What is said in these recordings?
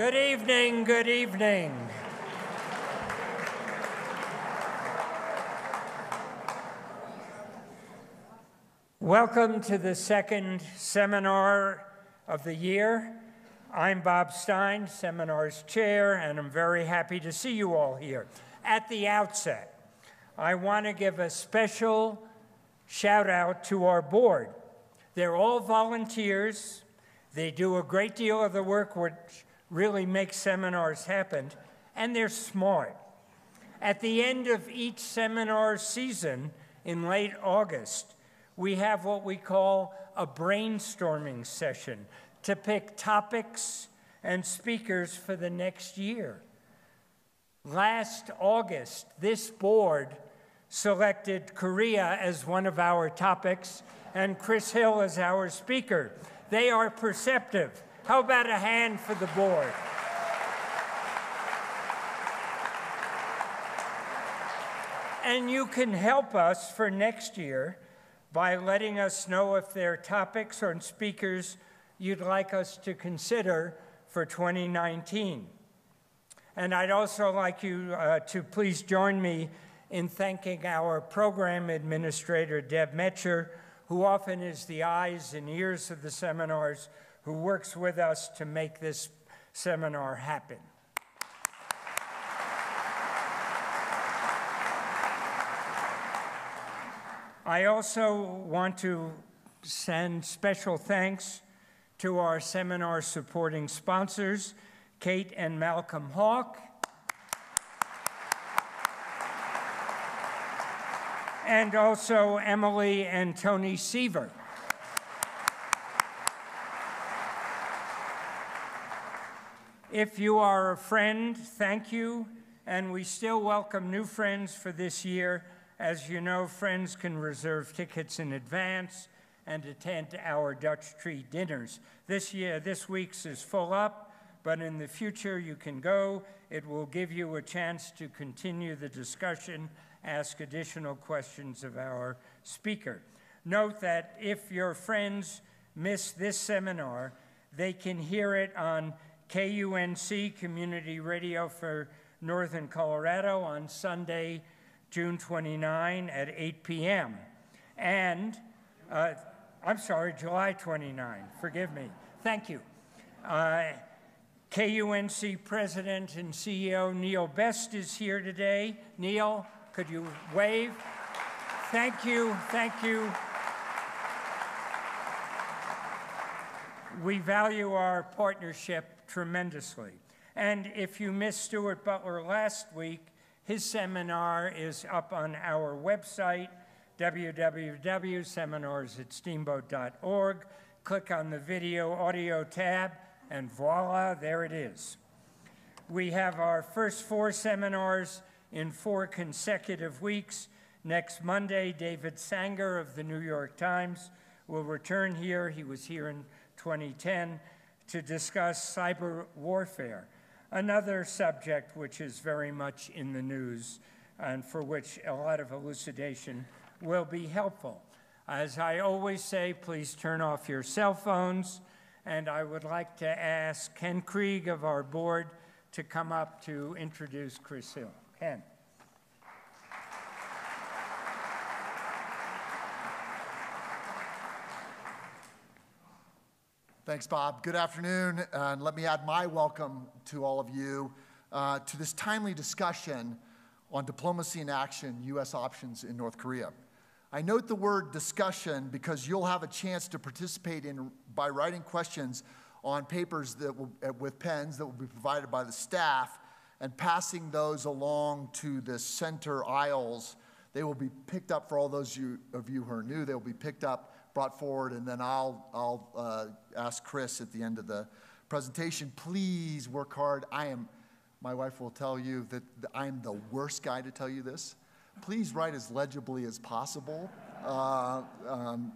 Good evening, good evening. Welcome to the second seminar of the year. I'm Bob Stein, seminar's chair, and I'm very happy to see you all here. At the outset, I want to give a special shout out to our board. They're all volunteers. They do a great deal of the work which really make seminars happen, and they're smart. At the end of each seminar season in late August, we have what we call a brainstorming session to pick topics and speakers for the next year. Last August, this board selected Korea as one of our topics and Chris Hill as our speaker. They are perceptive. How about a hand for the board? And you can help us for next year by letting us know if there are topics or speakers you'd like us to consider for 2019. And I'd also like you uh, to please join me in thanking our program administrator, Deb Metcher, who often is the eyes and ears of the seminars, who works with us to make this seminar happen. I also want to send special thanks to our seminar supporting sponsors, Kate and Malcolm Hawk, and also Emily and Tony Seaver. If you are a friend, thank you, and we still welcome new friends for this year. As you know, friends can reserve tickets in advance and attend our Dutch tree dinners. This year, this week's is full up, but in the future you can go. It will give you a chance to continue the discussion, ask additional questions of our speaker. Note that if your friends miss this seminar, they can hear it on KUNC Community Radio for Northern Colorado on Sunday, June 29 at 8 p.m. And uh, I'm sorry, July 29. Forgive me. Thank you. Uh, KUNC President and CEO Neil Best is here today. Neil, could you wave? Thank you. Thank you. We value our partnership tremendously. And if you missed Stuart Butler last week, his seminar is up on our website www.seminarsatsteamboat.org. Click on the video audio tab, and voila, there it is. We have our first four seminars in four consecutive weeks. Next Monday, David Sanger of the New York Times will return here. He was here in 2010 to discuss cyber warfare, another subject which is very much in the news and for which a lot of elucidation will be helpful. As I always say, please turn off your cell phones. And I would like to ask Ken Krieg of our board to come up to introduce Chris Hill. Ken. Thanks, Bob. Good afternoon, and let me add my welcome to all of you uh, to this timely discussion on diplomacy and action, U.S. options in North Korea. I note the word discussion because you'll have a chance to participate in by writing questions on papers that will, uh, with pens that will be provided by the staff and passing those along to the center aisles. They will be picked up for all those you, of you who are new. They will be picked up, brought forward, and then I'll, I'll uh, ask Chris at the end of the presentation. Please work hard. I am, my wife will tell you that I'm the worst guy to tell you this please write as legibly as possible. Uh, um,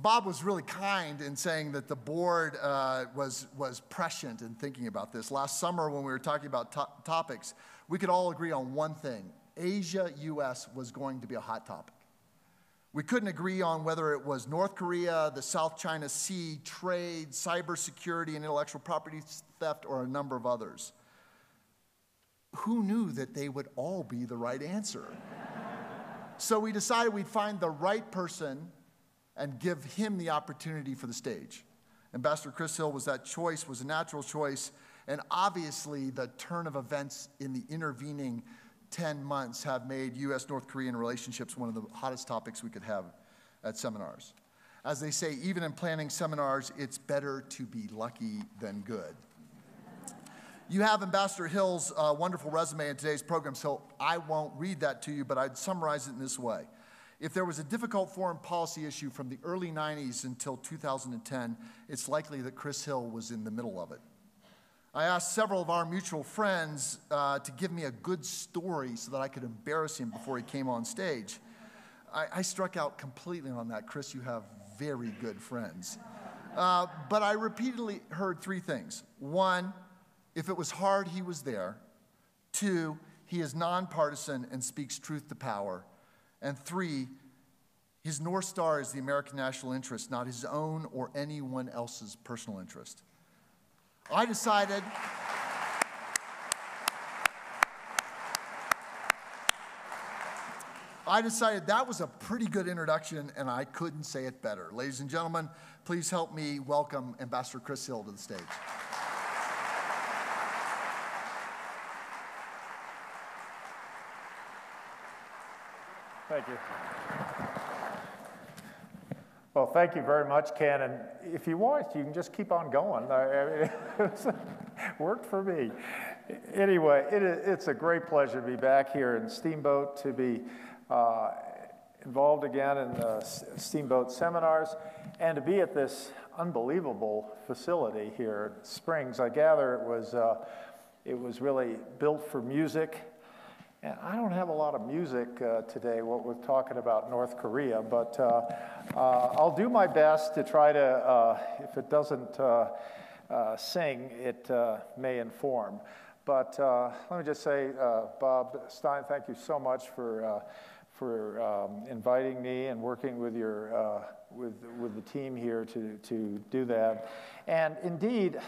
Bob was really kind in saying that the board uh, was, was prescient in thinking about this. Last summer, when we were talking about to- topics, we could all agree on one thing Asia US was going to be a hot topic. We couldn't agree on whether it was North Korea, the South China Sea, trade, cybersecurity, and intellectual property theft, or a number of others. Who knew that they would all be the right answer? so we decided we'd find the right person and give him the opportunity for the stage. Ambassador Chris Hill was that choice, was a natural choice, and obviously the turn of events in the intervening 10 months have made US North Korean relationships one of the hottest topics we could have at seminars. As they say, even in planning seminars, it's better to be lucky than good. You have Ambassador Hill's uh, wonderful resume in today's program, so I won't read that to you, but I'd summarize it in this way. If there was a difficult foreign policy issue from the early 90s until 2010, it's likely that Chris Hill was in the middle of it. I asked several of our mutual friends uh, to give me a good story so that I could embarrass him before he came on stage. I, I struck out completely on that. Chris, you have very good friends. Uh, but I repeatedly heard three things. One, if it was hard, he was there. Two, he is nonpartisan and speaks truth to power. And three, his North Star is the American national interest, not his own or anyone else's personal interest. I decided. I decided that was a pretty good introduction, and I couldn't say it better. Ladies and gentlemen, please help me welcome Ambassador Chris Hill to the stage. Thank you. Well, thank you very much, Ken. And if you want, you can just keep on going. I mean, worked for me. Anyway, it, it's a great pleasure to be back here in Steamboat, to be uh, involved again in the Steamboat seminars, and to be at this unbelievable facility here at Strings. I gather it was, uh, it was really built for music and I don't have a lot of music uh, today, what we're talking about North Korea, but uh, uh, I'll do my best to try to, uh, if it doesn't uh, uh, sing, it may inform. But let me just say, Bob Stein, thank you so much for, for um, inviting me and working with, your, with, with the team here to, to do that. And indeed,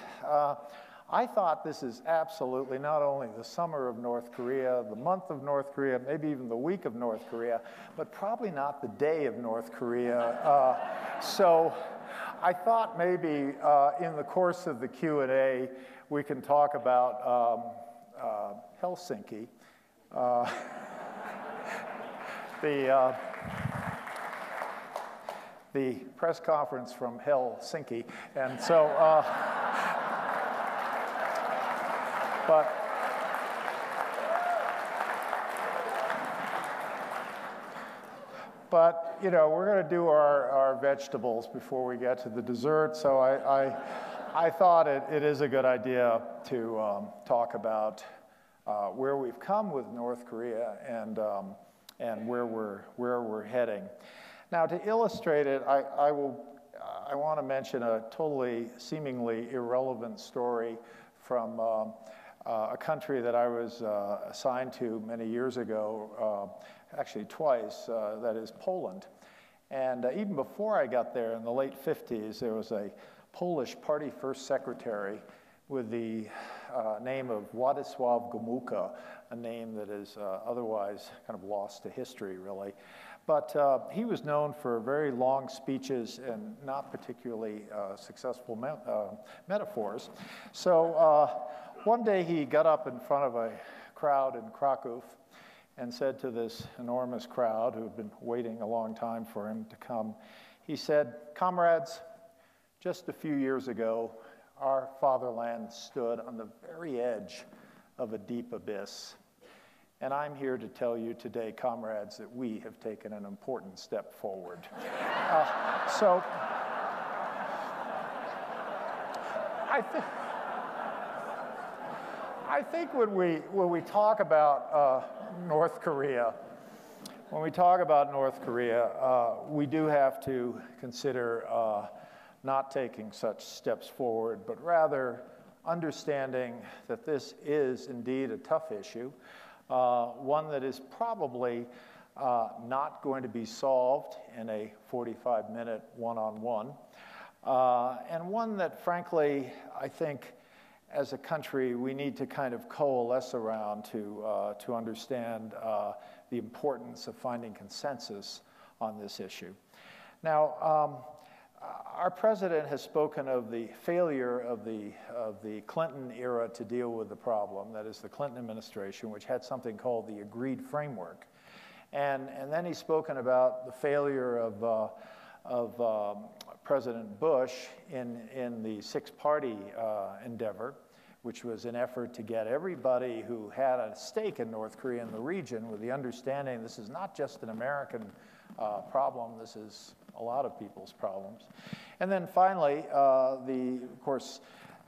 I thought this is absolutely not only the summer of North Korea, the month of North Korea, maybe even the week of North Korea, but probably not the day of North Korea. Uh, so I thought maybe uh, in the course of the Q&A, we can talk about um, uh, Helsinki. Uh, the, uh, the press conference from Helsinki. And so, uh, but but you know we're going to do our, our vegetables before we get to the dessert so i, I, I thought it, it is a good idea to um, talk about uh, where we've come with north korea and, um, and where, we're, where we're heading. Now to illustrate it i, I will i want to mention a totally seemingly irrelevant story from um, a country that I was uh, assigned to many years ago, uh, actually twice, uh, that is Poland. And uh, even before I got there in the late 50s, there was a Polish party first secretary with the uh, name of Władysław Gomułka, a name that is otherwise kind of lost to history, really. But uh, he was known for very long speeches and not particularly uh, successful me uh, metaphors. So one day he got up in front of a crowd in Krakow and said to this enormous crowd who had been waiting a long time for him to come, he said, Comrades, just a few years ago, our fatherland stood on the very edge of a deep abyss. And I'm here to tell you today, comrades, that we have taken an important step forward. uh, so, I think. I think when we, when we talk about uh, North Korea, when we talk about North Korea, uh, we do have to consider uh, not taking such steps forward, but rather understanding that this is indeed a tough issue, uh, one that is probably uh, not going to be solved in a 45 minute one on one, and one that, frankly, I think as a country we need to kind of coalesce around to, uh, to understand uh, the importance of finding consensus on this issue. Now, um, our president has spoken of the failure of the, of the Clinton era to deal with the problem, that is, the Clinton administration, which had something called the agreed framework. And, and then he's spoken about the failure of, uh, of um, President Bush in, in the six party uh, endeavor, which was an effort to get everybody who had a stake in North Korea in the region with the understanding this is not just an American uh, problem, this is a lot of people's problems. And then finally, uh, the, of course,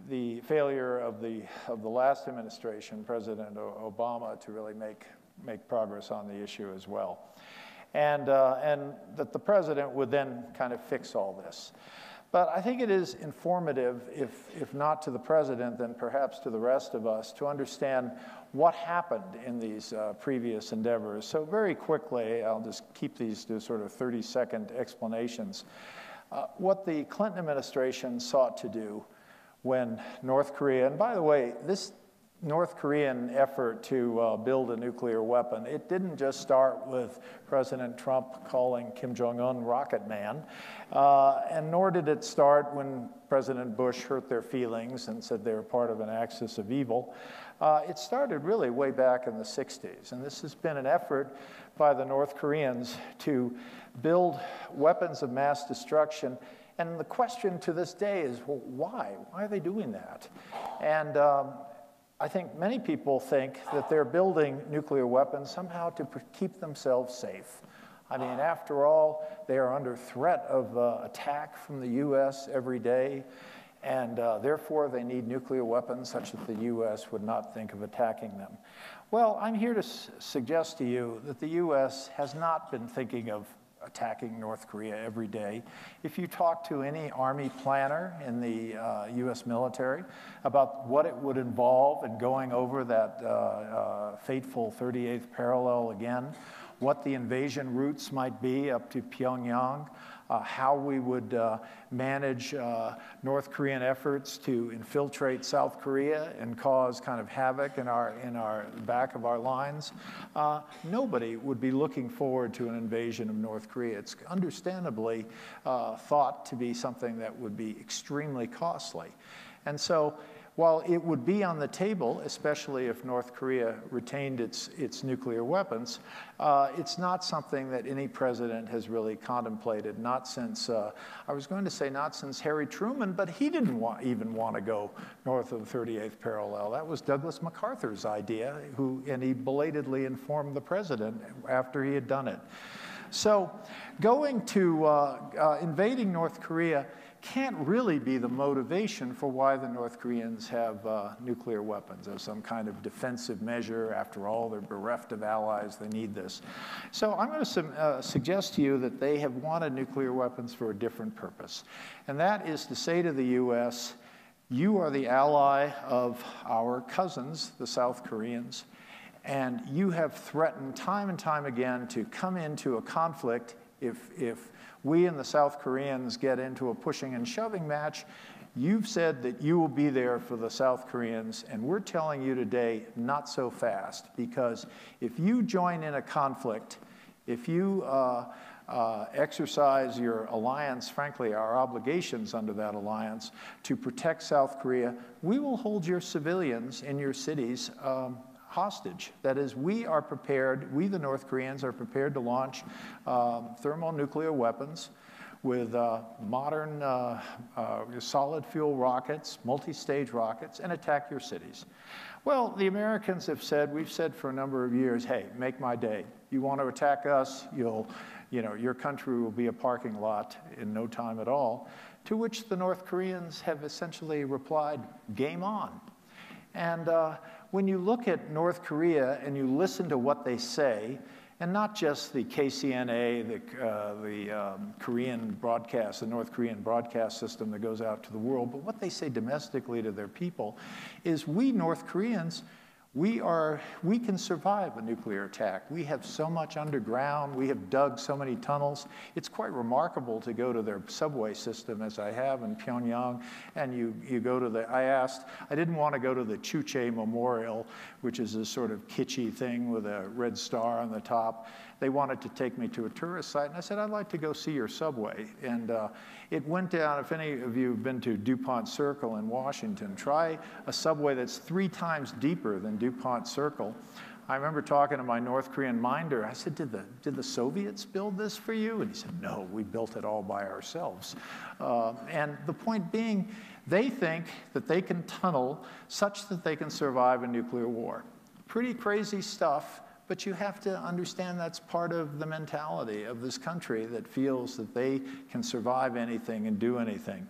the failure of the, of the last administration, President Obama, to really make, make progress on the issue as well. And, uh, and that the president would then kind of fix all this. But I think it is informative, if, if not to the president, then perhaps to the rest of us, to understand what happened in these uh, previous endeavors. So, very quickly, I'll just keep these to sort of 30 second explanations. Uh, what the Clinton administration sought to do when North Korea, and by the way, this North Korean effort to uh, build a nuclear weapon, it didn't just start with President Trump calling Kim Jong un Rocket Man, uh, and nor did it start when President Bush hurt their feelings and said they were part of an axis of evil. Uh, it started really way back in the 60s, and this has been an effort by the North Koreans to build weapons of mass destruction. And the question to this day is, well, why? Why are they doing that? And um, I think many people think that they're building nuclear weapons somehow to keep themselves safe. I mean, after all, they are under threat of uh, attack from the US every day, and uh, therefore they need nuclear weapons such that the US would not think of attacking them. Well, I'm here to suggest to you that the US has not been thinking of attacking North Korea every day. If you talk to any Army planner in the uh, US military about what it would involve in going over that uh, uh, fateful 38th parallel again, what the invasion routes might be up to Pyongyang, how we would uh, manage uh, North Korean efforts to infiltrate South Korea and cause kind of havoc in our in our back of our lines. Uh, nobody would be looking forward to an invasion of North Korea. It's understandably uh, thought to be something that would be extremely costly, and so while it would be on the table, especially if North Korea retained its, its nuclear weapons, uh, it's not something that any president has really contemplated, not since, uh, I was going to say not since Harry Truman, but he didn't even want to go north of the 38th parallel. That was Douglas MacArthur's idea, who, and he belatedly informed the president after he had done it. So going to uh, uh invading North Korea can't really be the motivation for why the North Koreans have uh, nuclear weapons as some kind of defensive measure. After all, they're bereft of allies, they need this. So I'm going to uh, suggest to you that they have wanted nuclear weapons for a different purpose. And that is to say to the U.S., you are the ally of our cousins, the South Koreans, and you have threatened time and time again to come into a conflict if, if we and the South Koreans get into a pushing and shoving match, you've said that you will be there for the South Koreans, and we're telling you today, not so fast, because if you join in a conflict, if you uh, uh, exercise your alliance, frankly, our obligations under that alliance to protect South Korea, we will hold your civilians in your cities um, hostage. That is, we are prepared, we the North Koreans are prepared to launch um, thermonuclear weapons with uh, modern uh, uh, solid fuel rockets, multi stage rockets, and attack your cities. Well, the Americans have said, we've said for a number of years, hey, make my day. You want to attack us, you'll, you know, your country will be a parking lot in no time at all. To which the North Koreans have essentially replied, game on. And uh, when you look at North Korea and you listen to what they say, and not just the KCNA, the, uh, the um, Korean broadcast, the North Korean broadcast system that goes out to the world, but what they say domestically to their people is we North Koreans, We, are, we can survive a nuclear attack. We have so much underground. We have dug so many tunnels. It's quite remarkable to go to their subway system, as I have in Pyongyang, and you, you go to the. I asked, I didn't want to go to the Juche Memorial, which is a sort of kitschy thing with a red star on the top. They wanted to take me to a tourist site, and I said, I'd like to go see your subway. And uh, it went down, if any of you have been to DuPont Circle in Washington, try a subway that's three times deeper than DuPont Circle. I remember talking to my North Korean minder. I said, did the, did the Soviets build this for you? And he said, no, we built it all by ourselves. Uh, and the point being, they think that they can tunnel such that they can survive a nuclear war. Pretty crazy stuff. But you have to understand that's part of the mentality of this country that feels that they can survive anything and do anything.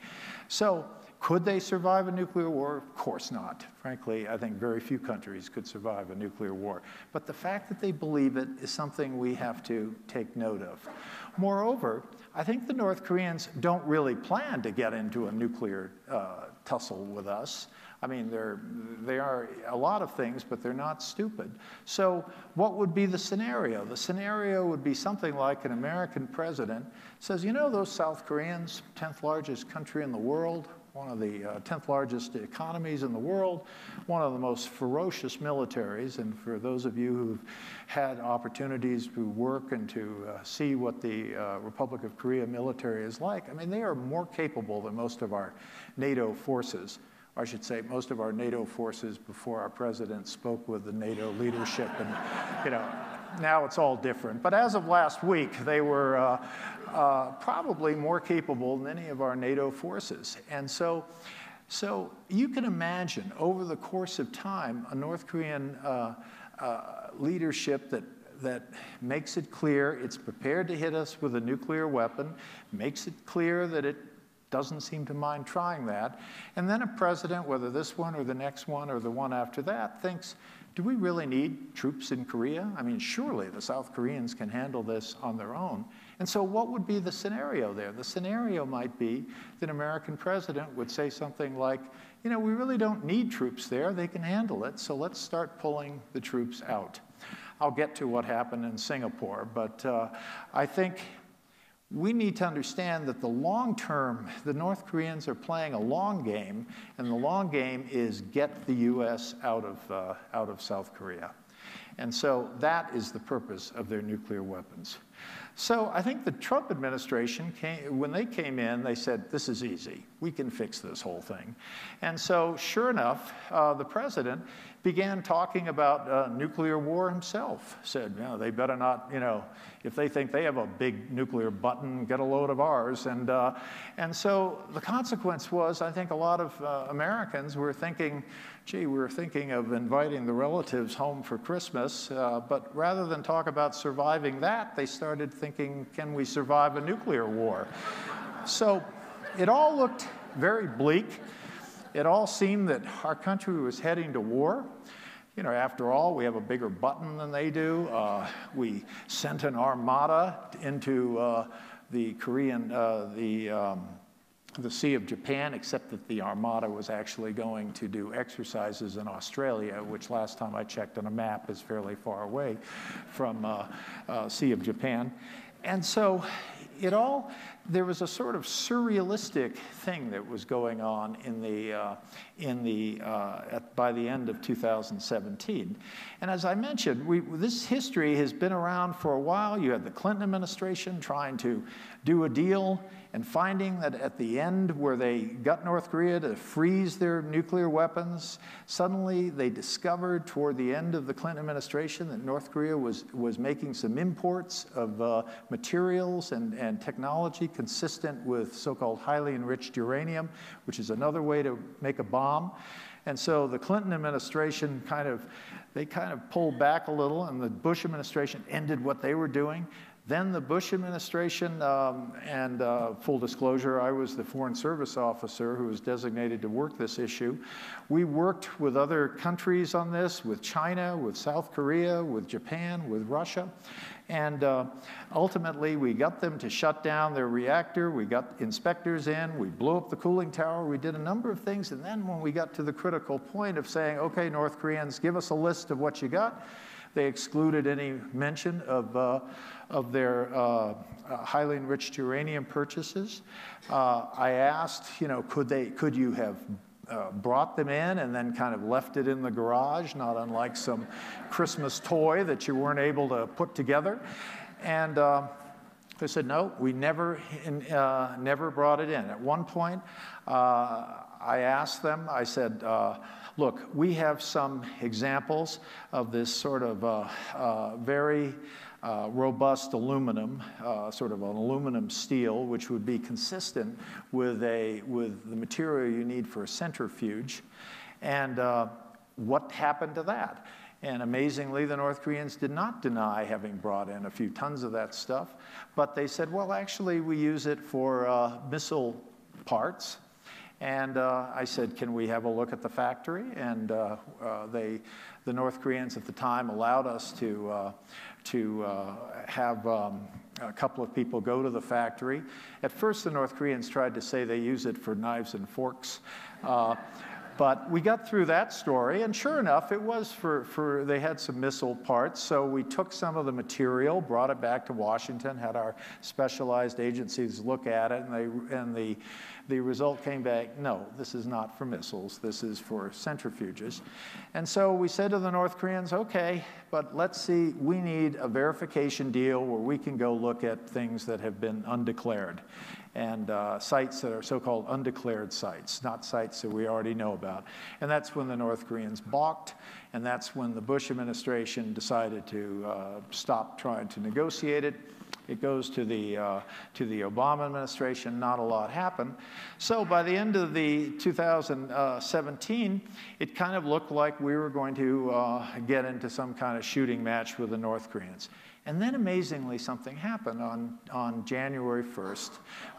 So, could they survive a nuclear war? Of course not. Frankly, I think very few countries could survive a nuclear war. But the fact that they believe it is something we have to take note of. Moreover, I think the North Koreans don't really plan to get into a nuclear uh, tussle with us. I mean, they're, they are a lot of things, but they're not stupid. So, what would be the scenario? The scenario would be something like an American president says, You know, those South Koreans, 10th largest country in the world, one of the uh, 10th largest economies in the world, one of the most ferocious militaries. And for those of you who've had opportunities to work and to uh, see what the uh, Republic of Korea military is like, I mean, they are more capable than most of our NATO forces. I should say, most of our NATO forces before our president spoke with the NATO leadership. And, you know, now it's all different. But as of last week, they were uh, uh, probably more capable than any of our NATO forces. And so, so you can imagine over the course of time a North Korean uh, uh leadership that that makes it clear it's prepared to hit us with a nuclear weapon, makes it clear that it doesn't seem to mind trying that. And then a president, whether this one or the next one or the one after that, thinks, do we really need troops in Korea? I mean, surely the South Koreans can handle this on their own. And so, what would be the scenario there? The scenario might be that an American president would say something like, you know, we really don't need troops there, they can handle it, so let's start pulling the troops out. I'll get to what happened in Singapore, but uh, I think we need to understand that the long term, the North Koreans are playing a long game, and the long game is get the US out of, uh, out of South Korea. And so that is the purpose of their nuclear weapons. So I think the Trump administration, came, when they came in, they said, this is easy. We can fix this whole thing. And so, sure enough, uh, the president began talking about uh, nuclear war himself. Said, they better not, you know, if they think they have a big nuclear button, get a load of ours. And, uh, and so the consequence was, I think a lot of uh, Americans were thinking, gee, we were thinking of inviting the relatives home for Christmas, uh, but rather than talk about surviving that, they started thinking, can we survive a nuclear war? so it all looked very bleak. It all seemed that our country was heading to war. You know, after all, we have a bigger button than they do. Uh, we sent an armada into uh, the Korean, uh, the, um, the Sea of Japan, except that the armada was actually going to do exercises in Australia, which last time I checked on a map is fairly far away from uh, uh, Sea of Japan. And so it all, there was a sort of surrealistic thing that was going on in the, uh, in the, uh, at, by the end of 2017. And as I mentioned, we, this history has been around for a while. You had the Clinton administration trying to do a deal and finding that at the end, where they got North Korea to freeze their nuclear weapons, suddenly they discovered toward the end of the Clinton administration that North Korea was, was making some imports of uh, materials and, and technology consistent with so called highly enriched uranium, which is another way to make a bomb. And so the Clinton administration kind of, they kind of pulled back a little, and the Bush administration ended what they were doing. Then the Bush administration, um, and uh, full disclosure, I was the Foreign Service officer who was designated to work this issue. We worked with other countries on this, with China, with South Korea, with Japan, with Russia. And uh, ultimately, we got them to shut down their reactor. We got inspectors in. We blew up the cooling tower. We did a number of things. And then when we got to the critical point of saying, okay, North Koreans, give us a list of what you got, they excluded any mention of, uh, of their uh, uh, highly enriched uranium purchases. Uh, I asked, you know, could, they, could you have uh, brought them in and then kind of left it in the garage, not unlike some Christmas toy that you weren't able to put together? And uh, they said, no, we never, never brought it in. At one point, I asked them, I said, Look, we have some examples of this sort of uh, uh, very uh, robust aluminum, uh, sort of an aluminum steel, which would be consistent with, a, with the material you need for a centrifuge. And uh, what happened to that? And amazingly, the North Koreans did not deny having brought in a few tons of that stuff, but they said, well, actually, we use it for uh, missile parts and uh, I said, can we have a look at the factory? And uh, uh, they, the North Koreans at the time allowed us to, uh, to uh, have um, a couple of people go to the factory. At first, the North Koreans tried to say they use it for knives and forks. Uh, but we got through that story, and sure enough, it was for, for, they had some missile parts. So we took some of the material, brought it back to Washington, had our specialized agencies look at it, and, they, and the, the result came back no, this is not for missiles, this is for centrifuges. And so we said to the North Koreans, okay, but let's see, we need a verification deal where we can go look at things that have been undeclared and uh, sites that are so called undeclared sites, not sites that we already know about. And that's when the North Koreans balked, and that's when the Bush administration decided to uh, stop trying to negotiate it. It goes to the, uh, to the Obama administration, not a lot happened. So by the end of the 2017, it kind of looked like we were going to uh, get into some kind of shooting match with the North Koreans. And then amazingly, something happened on, on January 1st,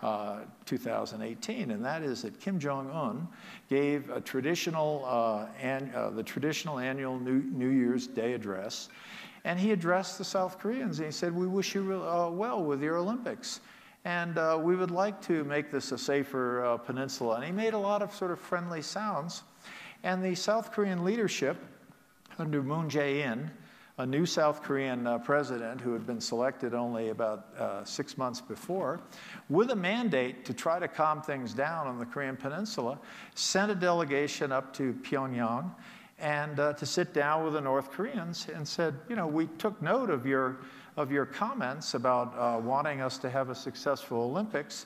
uh, 2018, and that is that Kim Jong un gave a traditional, uh, an, uh, the traditional annual New, New Year's Day address. And he addressed the South Koreans and he said, We wish you uh, well with your Olympics. And uh, we would like to make this a safer uh, peninsula. And he made a lot of sort of friendly sounds. And the South Korean leadership, under Moon Jae in, a new South Korean uh, president who had been selected only about uh, six months before, with a mandate to try to calm things down on the Korean Peninsula, sent a delegation up to Pyongyang and uh, to sit down with the North Koreans and said, you know, we took note of your, of your comments about uh, wanting us to have a successful Olympics.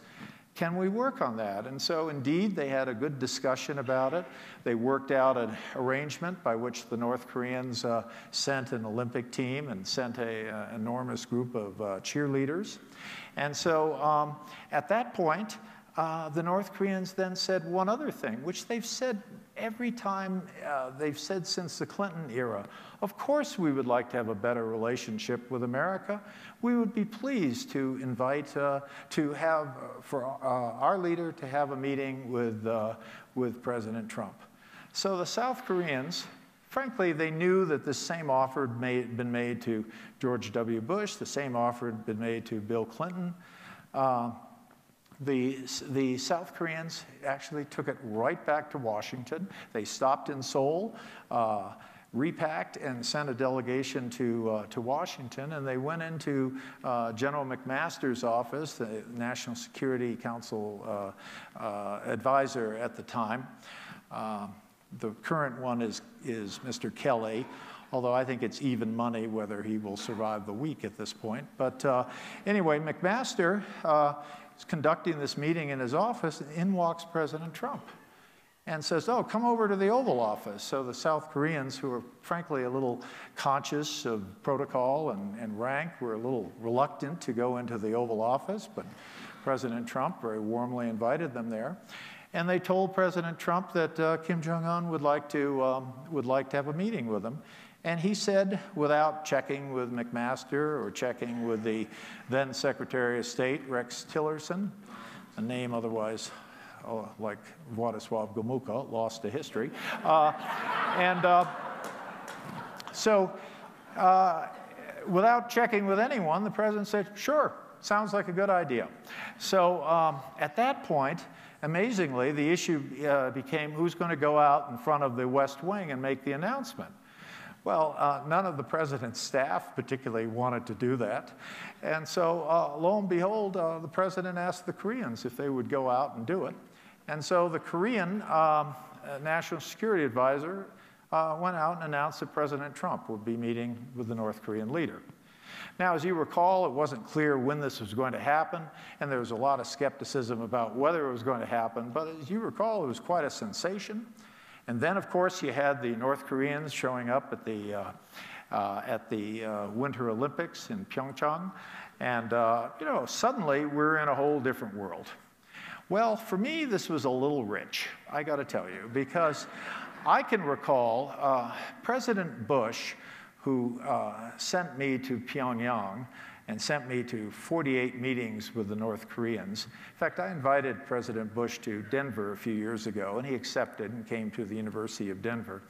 Can we work on that? And so, indeed, they had a good discussion about it. They worked out an arrangement by which the North Koreans uh, sent an Olympic team and sent an uh, enormous group of uh, cheerleaders. And so, um, at that point, uh, the North Koreans then said one other thing, which they've said every time, uh, they've said since the Clinton era. Of course, we would like to have a better relationship with America. We would be pleased to invite, uh, to have, uh, for uh, our leader to have a meeting with, uh, with President Trump. So the South Koreans, frankly, they knew that the same offer had been made to George W. Bush, the same offer had been made to Bill Clinton. The, the South Koreans actually took it right back to Washington. They stopped in Seoul, uh, repacked, and sent a delegation to, uh, to Washington. And they went into uh, General McMaster's office, the National Security Council uh, uh, advisor at the time. Uh, the current one is, is Mr. Kelly although I think it's even money whether he will survive the week at this point. But uh, anyway, McMaster uh, conducting this meeting in his office, and in walks President Trump and says, Oh, come over to the Oval Office. So the South Koreans, who are frankly a little conscious of protocol and, and rank, were a little reluctant to go into the Oval Office, but President Trump very warmly invited them there. And they told President Trump that uh, Kim Jong un would, like to, um, would like to have a meeting with him. And he said, without checking with McMaster or checking with the then Secretary of State, Rex Tillerson, a name otherwise uh, like Władysław Gomułka, lost to history. Uh, and uh, so, uh, without checking with anyone, the president said, sure, sounds like a good idea. So um, at that point, amazingly, the issue uh, became who's going to go out in front of the West Wing and make the announcement. Well, uh, none of the president's staff particularly wanted to do that. And so, uh, lo and behold, uh, the president asked the Koreans if they would go out and do it. And so the Korean um, national security advisor uh, went out and announced that President Trump would be meeting with the North Korean leader. Now, as you recall, it wasn't clear when this was going to happen, and there was a lot of skepticism about whether it was going to happen. But as you recall, it was quite a sensation. And then, of course, you had the North Koreans showing up at the, uh, uh, at the uh, Winter Olympics in Pyeongchang. And, you know, suddenly we're in a whole different world. Well, for me, this was a little rich, I got to tell you, because I can recall uh, President Bush, who uh, sent me to Pyongyang and sent me to 48 meetings with the North Koreans. In fact, I invited President Bush to Denver a few years ago, and he accepted and came to the University of Denver.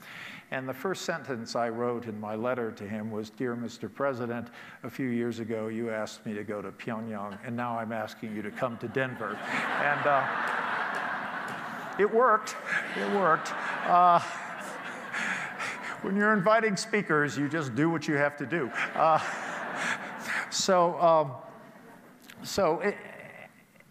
And the first sentence I wrote in my letter to him was Dear Mr. President, a few years ago you asked me to go to Pyongyang, and now I'm asking you to come to Denver. and uh, it worked. It worked. Uh, when you're inviting speakers, you just do what you have to do. Uh, so, um, so it,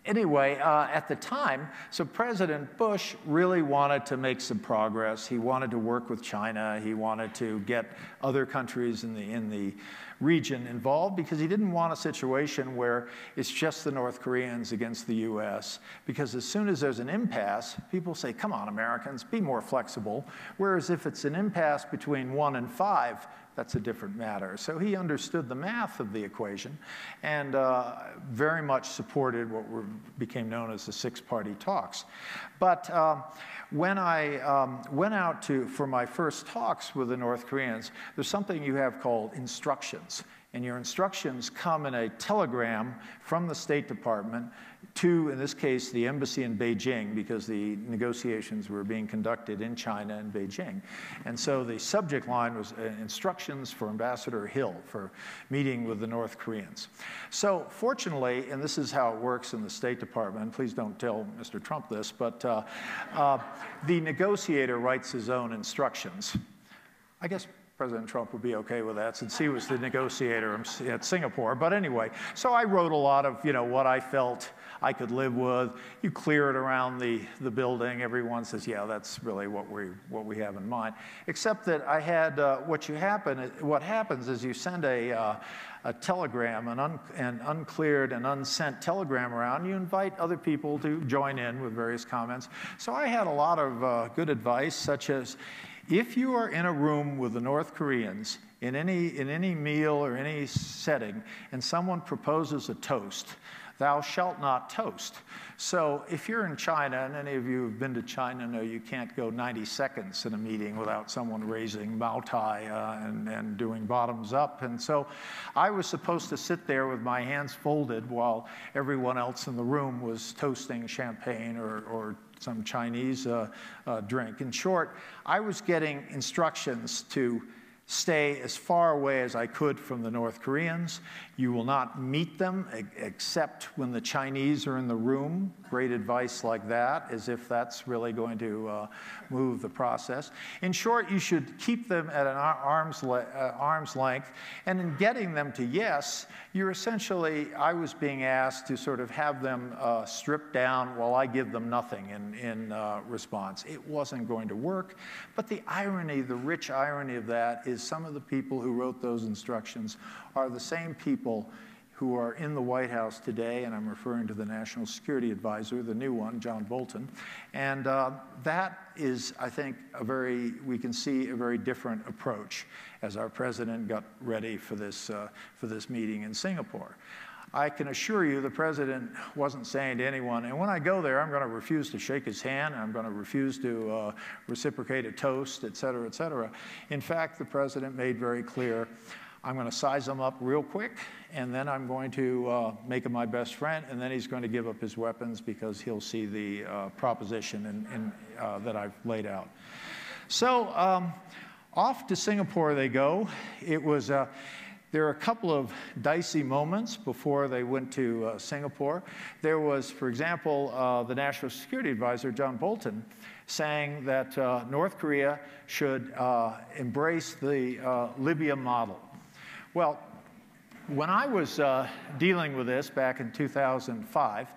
anyway, uh, at the time, so President Bush really wanted to make some progress. He wanted to work with China. He wanted to get other countries in the, in the region involved because he didn't want a situation where it's just the North Koreans against the US. Because as soon as there's an impasse, people say, come on, Americans, be more flexible. Whereas if it's an impasse between one and five, that's a different matter. So he understood the math of the equation and uh, very much supported what were, became known as the six party talks. But um, when I um, went out to, for my first talks with the North Koreans, there's something you have called instructions. And your instructions come in a telegram from the State Department to, in this case, the embassy in Beijing, because the negotiations were being conducted in China and Beijing. And so the subject line was uh, instructions for Ambassador Hill for meeting with the North Koreans. So, fortunately, and this is how it works in the State Department, please don't tell Mr. Trump this, but uh, uh, the negotiator writes his own instructions. I guess President Trump would be okay with that since he was the negotiator at Singapore. But anyway, so I wrote a lot of, you know, what I felt I could live with. You clear it around the, the building. Everyone says, yeah, that's really what we, what we have in mind. Except that I had, uh, what you happen, what happens is you send a, uh, a telegram, an, un, an uncleared and unsent telegram around, you invite other people to join in with various comments. So I had a lot of uh, good advice, such as, if you are in a room with the North Koreans in any, in any meal or any setting and someone proposes a toast, thou shalt not toast. So if you're in China, and any of you who've been to China know you can't go 90 seconds in a meeting without someone raising Mao Tai uh, and, and doing bottoms up. And so I was supposed to sit there with my hands folded while everyone else in the room was toasting champagne or, or some Chinese uh, uh, drink. In short, I was getting instructions to stay as far away as I could from the North Koreans. You will not meet them except when the Chinese are in the room. Great advice like that, as if that's really going to uh, move the process. In short, you should keep them at an arm's, le- uh, arm's length. And in getting them to yes, you're essentially, I was being asked to sort of have them uh, stripped down while I give them nothing in, in uh, response. It wasn't going to work. But the irony, the rich irony of that is some of the people who wrote those instructions are the same people who are in the White House today, and I'm referring to the National Security Advisor, the new one, John Bolton. And uh, that is, I think, a very, we can see a very different approach as our president got ready for this, uh, for this meeting in Singapore. I can assure you the president wasn't saying to anyone, and when I go there, I'm going to refuse to shake his hand, I'm going to refuse to uh, reciprocate a toast, et cetera, et cetera. In fact, the president made very clear, I'm going to size him up real quick, and then I'm going to uh, make him my best friend, and then he's going to give up his weapons because he'll see the uh, proposition in, in, uh, that I've laid out. So um, off to Singapore they go. It was uh, there are a couple of dicey moments before they went to uh, Singapore. There was, for example, uh, the National Security Advisor, John Bolton, saying that North Korea should embrace the Libya model. Well, when I was uh, dealing with this back in 2005,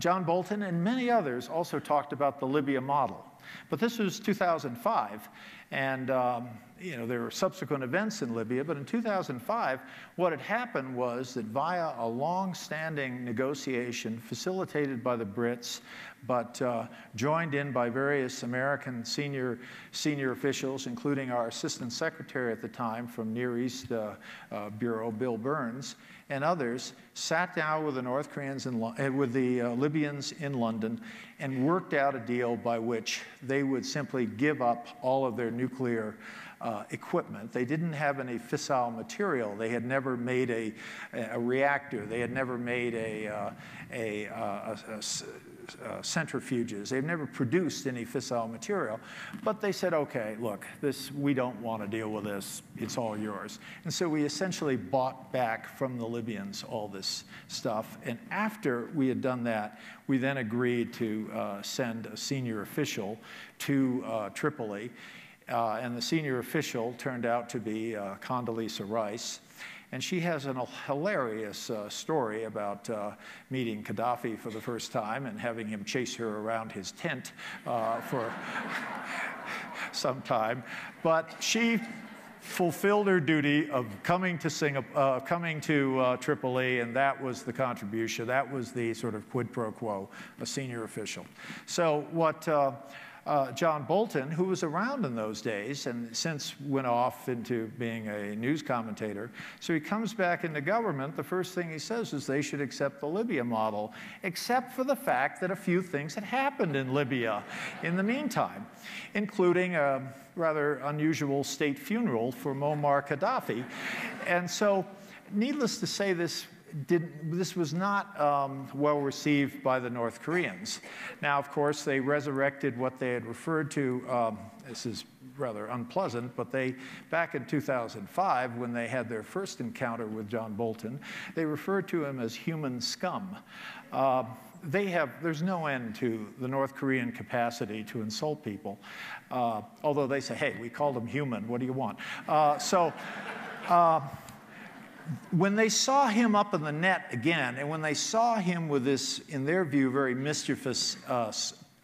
John Bolton and many others also talked about the Libya model. But this was 2005, and um, you know, there were subsequent events in Libya, but in 2005, what had happened was that via a long-standing negotiation facilitated by the Brits, but uh, joined in by various American senior, senior officials, including our Assistant Secretary at the time from Near East uh, uh, Bureau, Bill Burns, and others, sat down with the North Koreans and uh, with the uh, Libyans in London and worked out a deal by which they would simply give up all of their nuclear uh, equipment. They didn't have any fissile material. They had never made a, a reactor. They had never made a, uh, a, uh, a, a centrifuges. They've never produced any fissile material. But they said, okay, look, this, we don't want to deal with this. It's all yours. And so we essentially bought back from the Libyans all this stuff. And after we had done that, we then agreed to send a senior official to Tripoli. Uh, and the senior official turned out to be uh, Condoleezza Rice. And she has a hilarious uh, story about uh, meeting Gaddafi for the first time and having him chase her around his tent uh, for some time. But she fulfilled her duty of coming to Singapore, uh, coming to Tripoli, and that was the contribution. That was the sort of quid pro quo, a senior official. So what uh, Uh, John Bolton, who was around in those days and since went off into being a news commentator. So he comes back into government. The first thing he says is they should accept the Libya model, except for the fact that a few things had happened in Libya in the meantime, including a rather unusual state funeral for Muammar Gaddafi. And so, needless to say, this did, this was not um, well received by the North Koreans. Now, of course, they resurrected what they had referred to. Um, this is rather unpleasant, but they, back in 2005, when they had their first encounter with John Bolton, they referred to him as human scum. Uh, they have, there's no end to the North Korean capacity to insult people. Uh, although they say, hey, we called him human, what do you want? Uh, so, uh, when they saw him up in the net again, and when they saw him with this, in their view, very mischievous uh,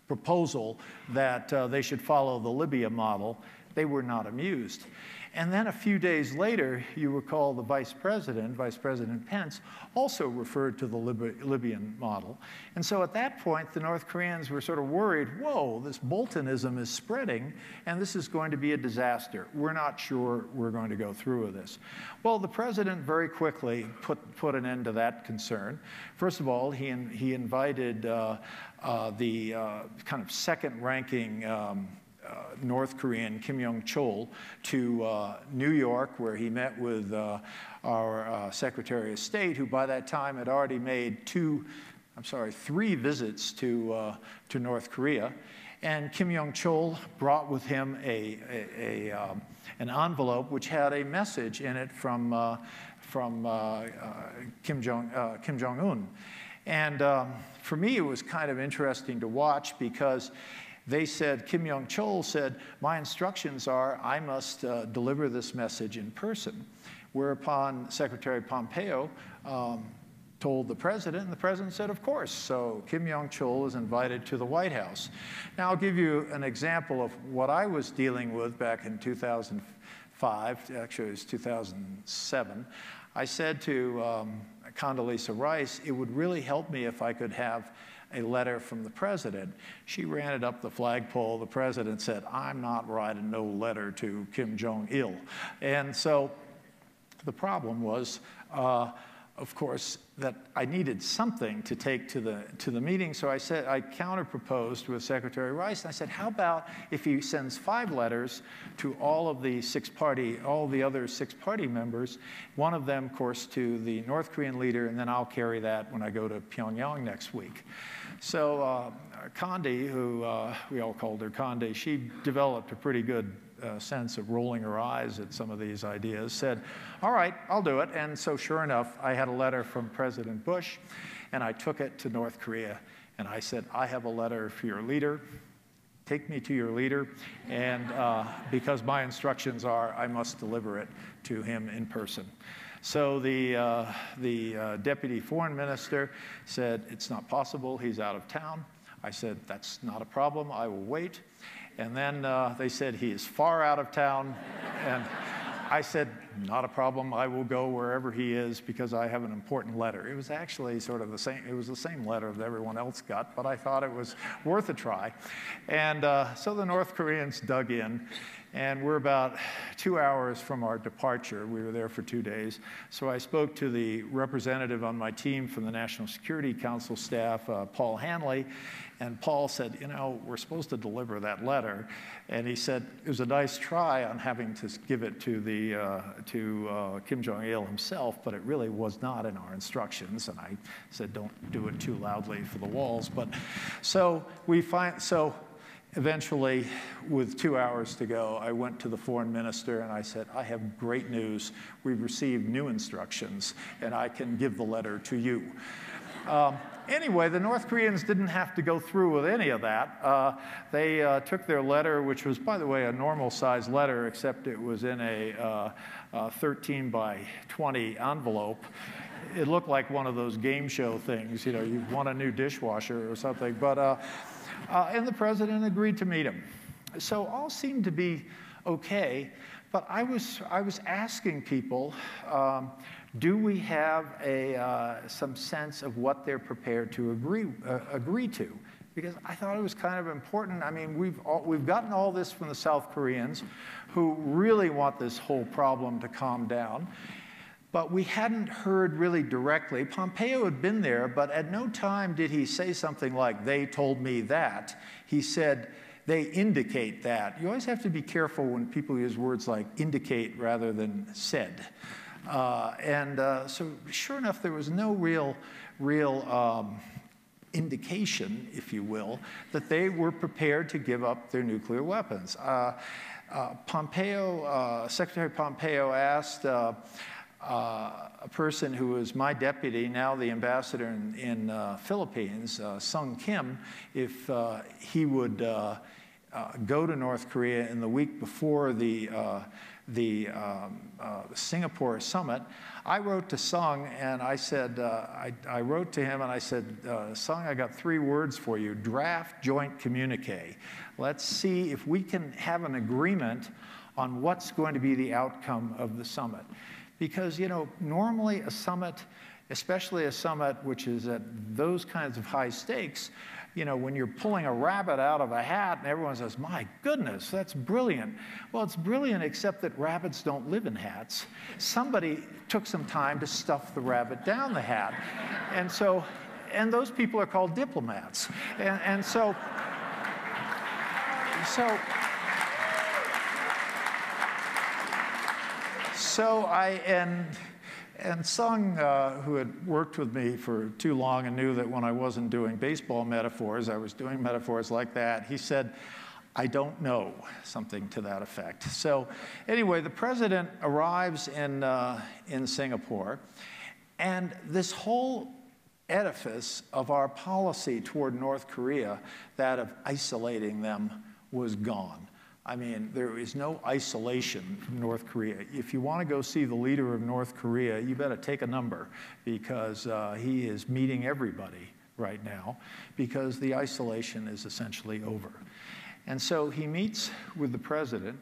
proposal that uh, they should follow the Libya model, they were not amused. And then a few days later, you recall the vice president, Vice President Pence, also referred to the Lib Libyan model. And so at that point, the North Koreans were sort of worried whoa, this Boltonism is spreading, and this is going to be a disaster. We're not sure we're going to go through with this. Well, the president very quickly put, put an end to that concern. First of all, he, in, he invited uh, uh, the uh, kind of second ranking um, North Korean Kim Jong Chol to uh, New York, where he met with uh, our Secretary of State, who by that time had already made two, I'm sorry, three visits to, to North Korea. And Kim Jong Chol brought with him a, a, a um, an envelope which had a message in it from, uh, from uh, uh, Kim, Jong, Kim Jong Un. And um, for me, it was kind of interesting to watch because they said, Kim Yong Chol said, My instructions are I must uh, deliver this message in person. Whereupon Secretary Pompeo um, told the president, and the president said, Of course. So Kim Yong Chol is invited to the White House. Now, I'll give you an example of what I was dealing with back in 2005, actually, it was 2007. I said to um, Condoleezza Rice, it would really help me if I could have a letter from the president. She ran it up the flagpole. The president said, I'm not writing no letter to Kim Jong il. And so the problem was, uh, of course, that I needed something to take to the, to the meeting. So I said, I counterproposed with Secretary Rice. And I said, how about if he sends five letters to all of the six party, all the other six party members, one of them, of course, to the North Korean leader, and then I'll carry that when I go to Pyongyang next week. So uh, Condi, who uh, we all called her Condi, she developed a pretty good uh, sense of rolling her eyes at some of these ideas, said, All right, I'll do it. And so, sure enough, I had a letter from President Bush, and I took it to North Korea. And I said, I have a letter for your leader. Take me to your leader. And uh, because my instructions are, I must deliver it to him in person. So the, uh, the uh, deputy foreign minister said, It's not possible, he's out of town. I said, That's not a problem, I will wait. And then uh, they said, he is far out of town. and I said, not a problem. I will go wherever he is because I have an important letter. It was actually sort of the same, it was the same letter that everyone else got, but I thought it was worth a try. And uh, so the North Koreans dug in and we're about two hours from our departure. We were there for two days. So I spoke to the representative on my team from the National Security Council staff, uh, Paul Haenle, and Paul said, You know, we're supposed to deliver that letter. And he said, It was a nice try on having to give it to, the, uh, to uh, Kim Jong il himself, but it really was not in our instructions. And I said, Don't do it too loudly for the walls. But so we find, so Eventually, with two hours to go, I went to the foreign minister and I said, I have great news. We've received new instructions, and I can give the letter to you. Um, anyway, the North Koreans didn't have to go through with any of that. Uh, they uh, took their letter, which was, by the way, a normal size letter, except it was in a uh, uh 13 by 20 envelope. It looked like one of those game show things, you know, you want a new dishwasher or something. But uh, and the president agreed to meet him. So all seemed to be okay, but I was, I was asking people, um, do we have a, uh, some sense of what they're prepared to agree, uh, agree to? Because I thought it was kind of important. I mean, we've, all, we've gotten all this from the South Koreans, who really want this whole problem to calm down but we hadn't heard really directly. Pompeo had been there, but at no time did he say something like, they told me that. He said, they indicate that. You always have to be careful when people use words like indicate rather than said. Uh, and uh, so, sure enough, there was no real, real um, indication, if you will, that they were prepared to give up their nuclear weapons. Uh, uh Pompeo, uh, Secretary Pompeo asked uh, uh, a person who was my deputy, now the ambassador in, in uh, Philippines, uh, Sung Kim, if uh, he would uh, uh, go to North Korea in the week before the, the um, Singapore summit. I wrote to Sung and I said, I, I, wrote to him and I said, Sung, I got three words for you draft joint communique. Let's see if we can have an agreement on what's going to be the outcome of the summit. Because, you know, normally a summit, especially a summit which is at those kinds of high stakes, you know, when you're pulling a rabbit out of a hat and everyone says, my goodness, that's brilliant. Well, it's brilliant except that rabbits don't live in hats. Somebody took some time to stuff the rabbit down the hat. And so, and those people are called diplomats. And, and so, so, so I, and, and Sung, uh, who had worked with me for too long and knew that when I wasn't doing baseball metaphors, I was doing metaphors like that, he said, I don't know, something to that effect. So, anyway, the president arrives in, uh, in Singapore, and this whole edifice of our policy toward North Korea, that of isolating them, was gone. I mean, there is no isolation from North Korea. If you want to go see the leader of North Korea, you better take a number because uh, he is meeting everybody right now because the isolation is essentially over. And so he meets with the president,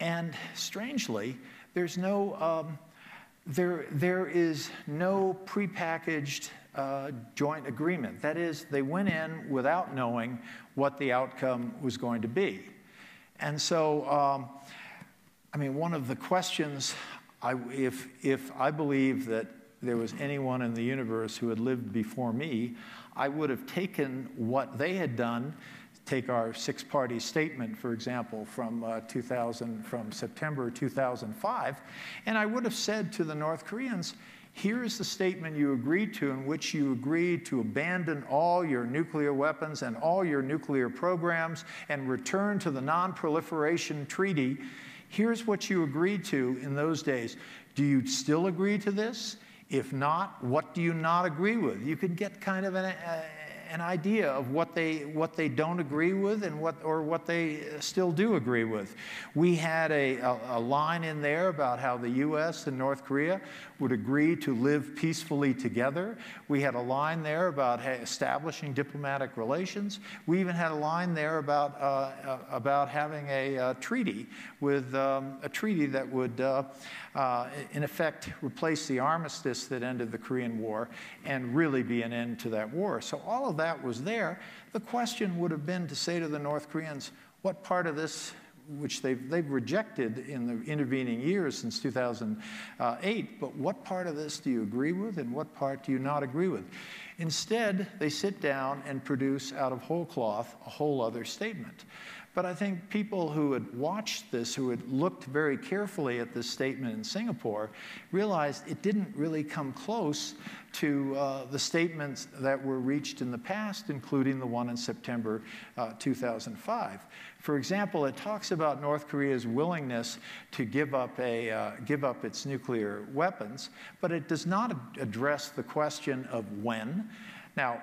and strangely, there's no, um, there, there is no prepackaged uh, joint agreement. That is, they went in without knowing what the outcome was going to be. And so, um, I mean, one of the questions, I, if, if I believe that there was anyone in the universe who had lived before me, I would have taken what they had done take our six-party statement, for example, from uh, 2000, from September 2005, and I would have said to the North Koreans, here is the statement you agreed to in which you agreed to abandon all your nuclear weapons and all your nuclear programs and return to the Non-Proliferation Treaty. Here's what you agreed to in those days. Do you still agree to this? If not, what do you not agree with? You can get kind of an, uh, an idea of what they, what they don't agree with and what, or what they still do agree with. We had a, a, a line in there about how the US and North Korea would agree to live peacefully together. We had a line there about establishing diplomatic relations. We even had a line there about, uh, uh, about having a, uh, treaty with um, a treaty that would, uh, uh, in effect, replace the armistice that ended the Korean War and really be an end to that war. So all of that that was there, the question would have been to say to the North Koreans, what part of this which they've, they've rejected in the intervening years since 2008, but what part of this do you agree with and what part do you not agree with? Instead, they sit down and produce out of whole cloth a whole other statement. But I think people who had watched this, who had looked very carefully at this statement in Singapore, realized it didn't really come close to uh, the statements that were reached in the past, including the one in September uh, 2005. For example, it talks about North Korea's willingness to give up, a, uh, give up its nuclear weapons, but it does not address the question of when. Now,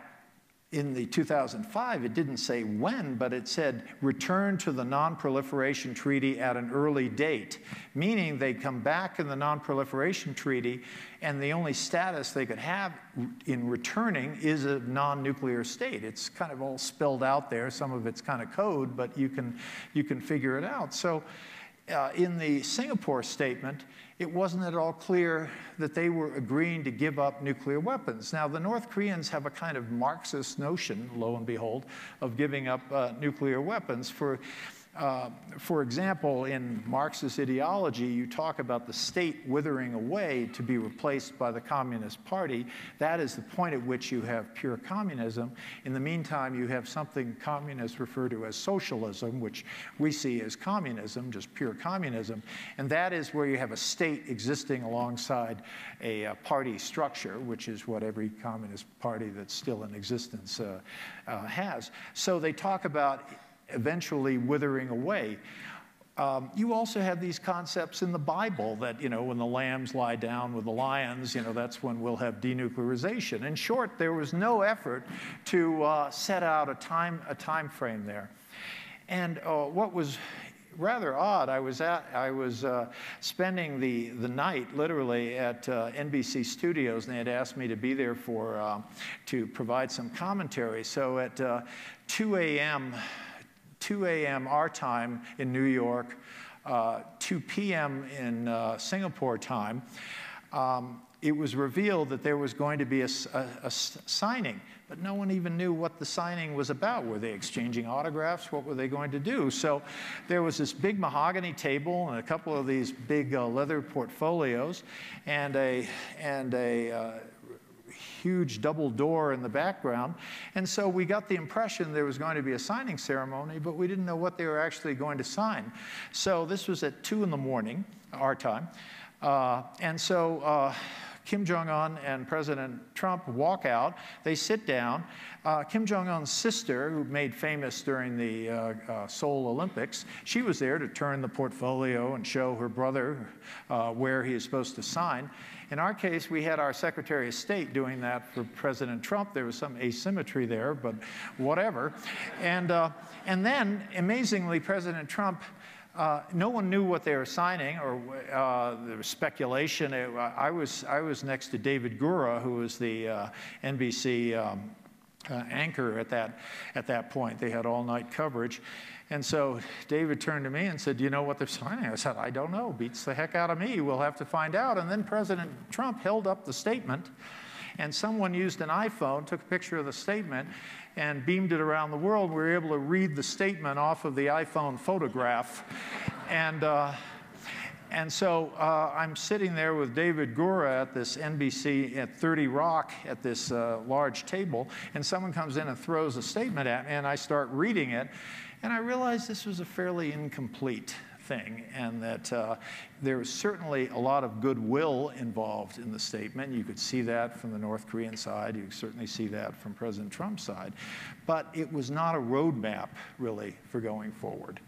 in the 2005, it didn't say when, but it said return to the Non-Proliferation Treaty at an early date, meaning they come back in the Non-Proliferation Treaty, and the only status they could have in returning is a non-nuclear state. It's kind of all spelled out there. Some of it's kind of code, but you can you can figure it out. So, uh, in the Singapore statement, it wasn't at all clear that they were agreeing to give up nuclear weapons. Now, the North Koreans have a kind of Marxist notion, lo and behold, of giving up uh, nuclear weapons. For uh, for example, in Marxist ideology, you talk about the state withering away to be replaced by the Communist Party. That is the point at which you have pure communism. In the meantime, you have something communists refer to as socialism, which we see as communism, just pure communism. And that is where you have a state existing alongside a, a party structure, which is what every communist party that's still in existence uh, uh, has. So they talk about eventually withering away. Um, you also have these concepts in the Bible that, you know, when the lambs lie down with the lions, you know, that's when we'll have denuclearization. In short, there was no effort to uh, set out a time, a time frame there. And uh, what was rather odd, I was, at, I was uh, spending the, the night literally at uh, NBC Studios, and they had asked me to be there for, uh, to provide some commentary. So at uh, 2 a.m., 2 a.m. our time in New York, uh, 2 p.m. in uh, Singapore time, um, it was revealed that there was going to be a, a, a, signing, but no one even knew what the signing was about. Were they exchanging autographs? What were they going to do? So there was this big mahogany table and a couple of these big uh, leather portfolios and a, and a uh, huge double door in the background. And so we got the impression there was going to be a signing ceremony, but we didn't know what they were actually going to sign. So this was at 2 in the morning, our time. Uh, and so uh, Kim Jong un and President Trump walk out. They sit down. Uh, Kim Jong un's sister, who made famous during the uh, uh, Seoul Olympics, she was there to turn the portfolio and show her brother uh, where he is supposed to sign. In our case, we had our Secretary of State doing that for President Trump. There was some asymmetry there, but whatever. And, uh, and then, amazingly, President Trump uh, no one knew what they were signing, or uh, there was speculation. It, I, was, I was next to David Gura, who was the uh, NBC um, uh, anchor at that, at that point. They had all night coverage. And so David turned to me and said, Do you know what they're signing? I said, I don't know. Beats the heck out of me. We'll have to find out. And then President Trump held up the statement, and someone used an iPhone, took a picture of the statement, and beamed it around the world. We were able to read the statement off of the iPhone photograph. and uh, And so uh, I'm sitting there with David Gura at this NBC at 30 Rock at this uh, large table, and someone comes in and throws a statement at me, and I start reading it, and I realized this was a fairly incomplete thing, and that uh, there was certainly a lot of goodwill involved in the statement. You could see that from the North Korean side, you certainly see that from President Trump's side, but it was not a roadmap, really, for going forward.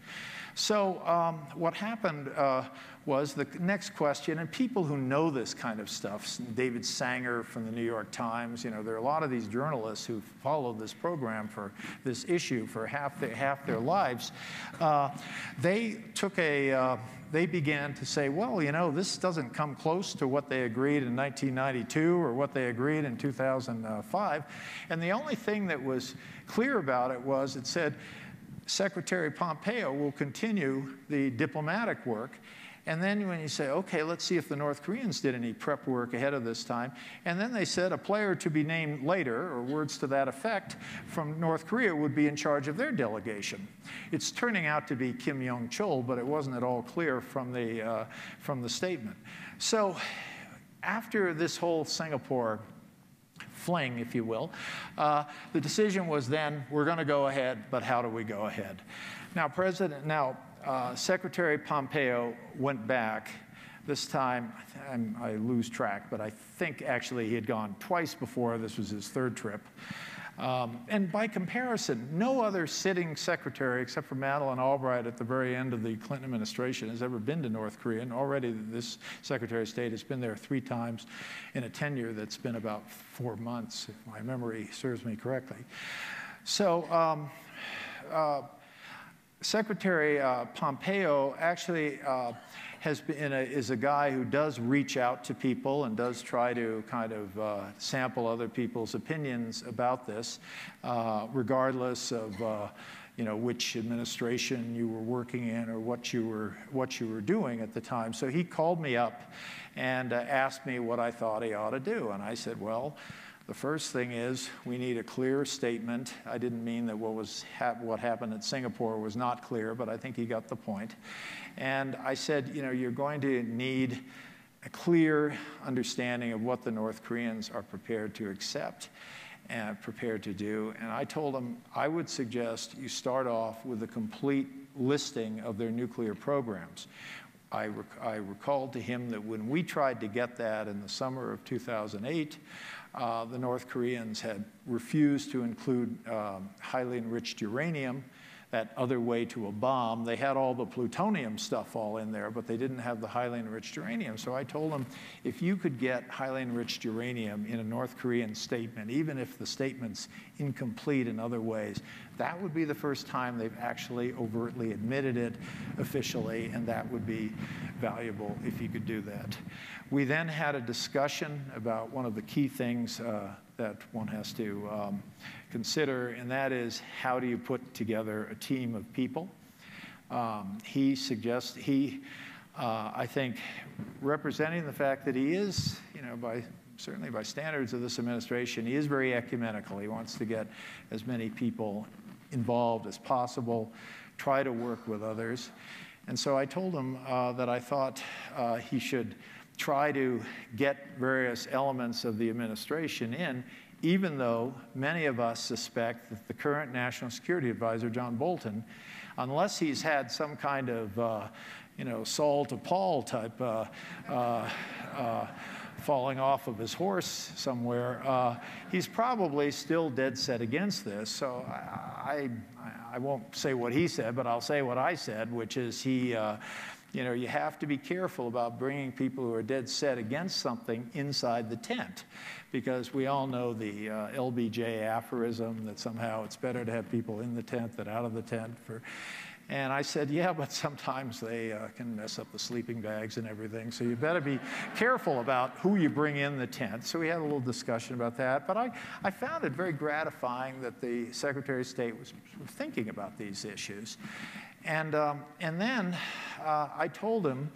So um, what happened uh, was the next question, and people who know this kind of stuff, David Sanger from the New York Times, you know, there are a lot of these journalists who followed this program for this issue for half their, half their lives. Uh, they took a, uh, they began to say, well, you know, this doesn't come close to what they agreed in 1992 or what they agreed in 2005. And the only thing that was clear about it was it said, Secretary Pompeo will continue the diplomatic work. And then when you say, okay, let's see if the North Koreans did any prep work ahead of this time. And then they said a player to be named later, or words to that effect, from North Korea would be in charge of their delegation. It's turning out to be Kim Jong Chol, but it wasn't at all clear from the, uh, from the statement. So after this whole Singapore fling, if you will. Uh, the decision was then, we're going to go ahead, but how do we go ahead? Now, President, now uh, Secretary Pompeo went back. This time, I'm, i lose track, but I think actually he had gone twice before. This was his third trip. Um, and by comparison, no other sitting secretary, except for Madeleine Albright at the very end of the Clinton administration, has ever been to North Korea. And already this Secretary of State has been there three times in a tenure that's been about four months, if my memory serves me correctly. So, um, uh, Secretary uh, Pompeo actually uh, has been a, is a guy who does reach out to people and does try to kind of uh, sample other people's opinions about this, uh, regardless of uh, you know which administration you were working in or what you were what you were doing at the time. So he called me up and uh, asked me what I thought he ought to do, and I said, well. The first thing is we need a clear statement. I didn't mean that what, was what happened at Singapore was not clear, but I think he got the point. And I said, you know, you're going to need a clear understanding of what the North Koreans are prepared to accept and prepared to do. And I told him I would suggest you start off with a complete listing of their nuclear programs. I, rec- I recalled to him that when we tried to get that in the summer of 2008, uh, the North Koreans had refused to include um, highly enriched uranium, that other way to a bomb. They had all the plutonium stuff all in there, but they didn't have the highly enriched uranium. So I told them if you could get highly enriched uranium in a North Korean statement, even if the statement's incomplete in other ways, that would be the first time they've actually overtly admitted it officially, and that would be valuable if you could do that. We then had a discussion about one of the key things uh, that one has to um, consider, and that is how do you put together a team of people? Um, he suggests, he, uh, I think, representing the fact that he is, you know, by certainly by standards of this administration, he is very ecumenical. He wants to get as many people involved as possible, try to work with others. And so I told him uh, that I thought uh, he should try to get various elements of the administration in, even though many of us suspect that the current National Security Advisor, John Bolton, unless he's had some kind of, uh, you know, Saul to Paul type uh, uh, uh falling off of his horse somewhere, uh, he's probably still dead set against this. So I, I, I, won't say what he said, but I'll say what I said, which is he uh, you know, you have to be careful about bringing people who are dead set against something inside the tent because we all know the uh, LBJ aphorism that somehow it's better to have people in the tent than out of the tent for and I said, Yeah, but sometimes they uh, can mess up the sleeping bags and everything. So you better be careful about who you bring in the tent. So we had a little discussion about that. But I, I found it very gratifying that the Secretary of State was thinking about these issues. And, um, and then uh, I told him,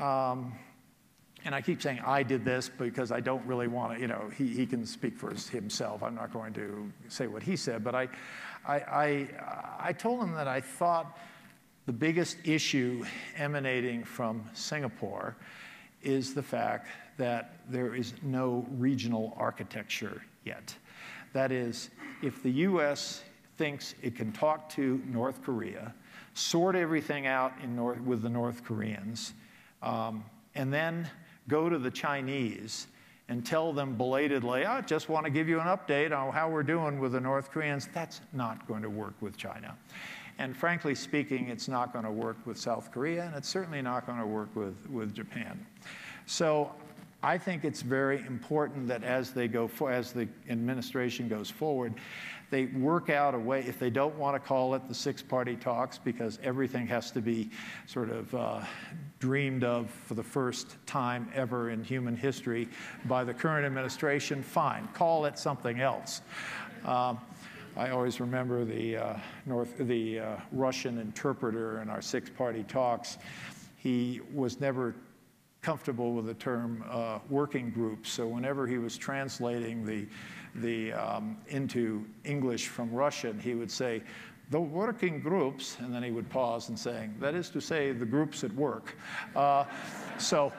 um, and I keep saying I did this because I don't really want to, you know, he, he can speak for himself. I'm not going to say what he said, but I, I, I, I told him that I thought the biggest issue emanating from Singapore is the fact that there is no regional architecture yet. That is, if the US thinks it can talk to North Korea, sort everything out North, with the North Koreans, um, and then go to the Chinese and tell them belatedly, I just want to give you an update on how we're doing with the North Koreans, that's not going to work with China. And frankly speaking, it's not going to work with South Korea, and it's certainly not going to work with, with Japan. So I think it's very important that as they go for, as the administration goes forward, they work out a way, if they don't want to call it the six party talks, because everything has to be sort of uh, dreamed of for the first time ever in human history by the current administration, fine, call it something else. Um, I always remember the, uh, North, the uh, Russian interpreter in our six party talks. He was never comfortable with the term uh, working group, so whenever he was translating the the, um, into English from Russian, he would say, the working groups, and then he would pause and say, that is to say, the groups at work. Uh, so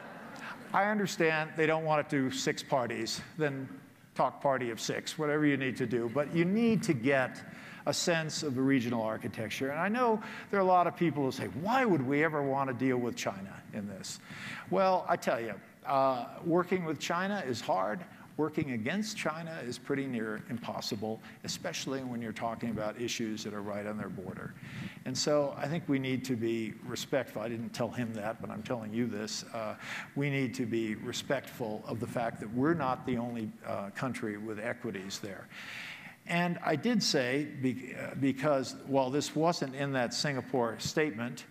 I understand they don't want to do six parties, then talk party of six, whatever you need to do. But you need to get a sense of the regional architecture. And I know there are a lot of people who say, why would we ever want to deal with China in this? Well, I tell you, uh, working with China is hard working against China is pretty near impossible, especially when you're talking about issues that are right on their border. And so I think we need to be respectful. I didn't tell him that, but I'm telling you this. Uh, we need to be respectful of the fact that we're not the only uh, country with equities there. And I did say, uh, because while this wasn't in that Singapore statement,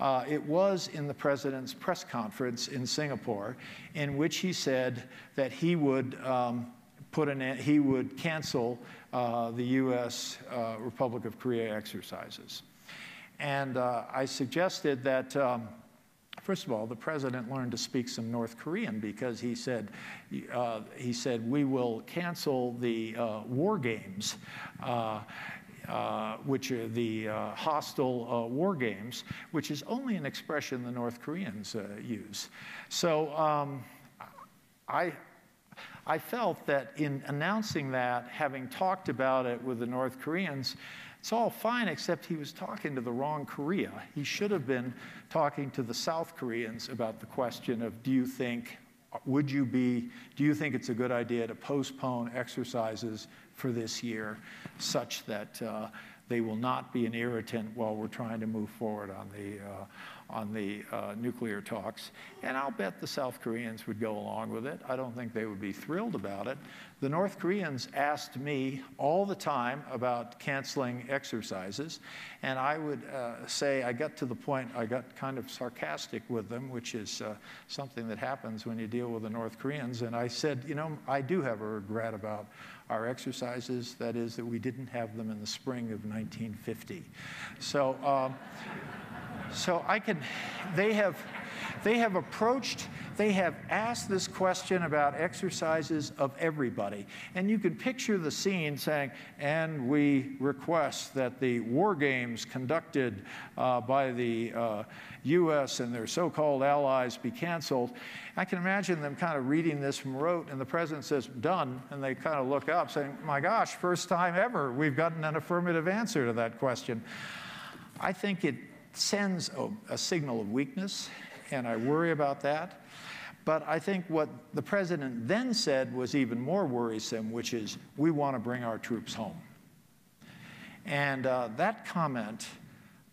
uh, it was in the president's press conference in Singapore, in which he said that he would um, put an he would cancel uh, the U.S. Uh, Republic of Korea exercises, and uh, I suggested that. Um, First of all, the president learned to speak some North Korean because he said, uh, he said, we will cancel the uh, war games uh, uh, which are the uh, hostile uh, war games, which is only an expression the North Koreans uh, use. So um, I, I felt that in announcing that, having talked about it with the North Koreans, it's all fine except he was talking to the wrong Korea. He should have been talking to the South Koreans about the question of do you think would you be, do you think it's a good idea to postpone exercises for this year such that uh, they will not be an irritant while we're trying to move forward on the, uh, on the uh, nuclear talks. And I'll bet the South Koreans would go along with it. I don't think they would be thrilled about it. The North Koreans asked me all the time about canceling exercises, and I would uh, say I got to the point, I got kind of sarcastic with them, which is uh, something that happens when you deal with the North Koreans. And I said, you know, I do have a regret about our exercises. That is, that we didn't have them in the spring of 1950. So, um, so I can, they have, they have approached, they have asked this question about exercises of everybody. And you can picture the scene saying, and we request that the war games conducted uh, by the uh, US and their so called allies be canceled. I can imagine them kind of reading this from rote, and the president says, done. And they kind of look up, saying, my gosh, first time ever we've gotten an affirmative answer to that question. I think it sends a, a signal of weakness, and I worry about that. But I think what the president then said was even more worrisome, which is, we want to bring our troops home. And uh, that comment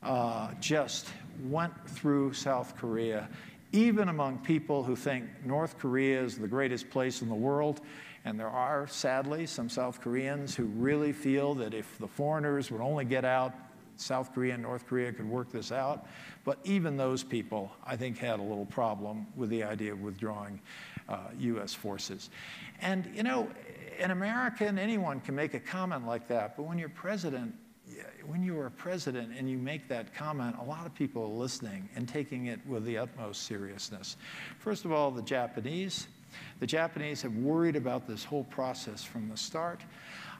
uh, just went through South Korea, even among people who think North Korea is the greatest place in the world. And there are, sadly, some South Koreans who really feel that if the foreigners would only get out, South Korea and North Korea could work this out. But even those people, I think, had a little problem with the idea of withdrawing uh, U.S. forces. And, you know, an American, anyone can make a comment like that, but when you're president, when you are president and you make that comment, a lot of people are listening and taking it with the utmost seriousness. First of all, the Japanese. The Japanese have worried about this whole process from the start.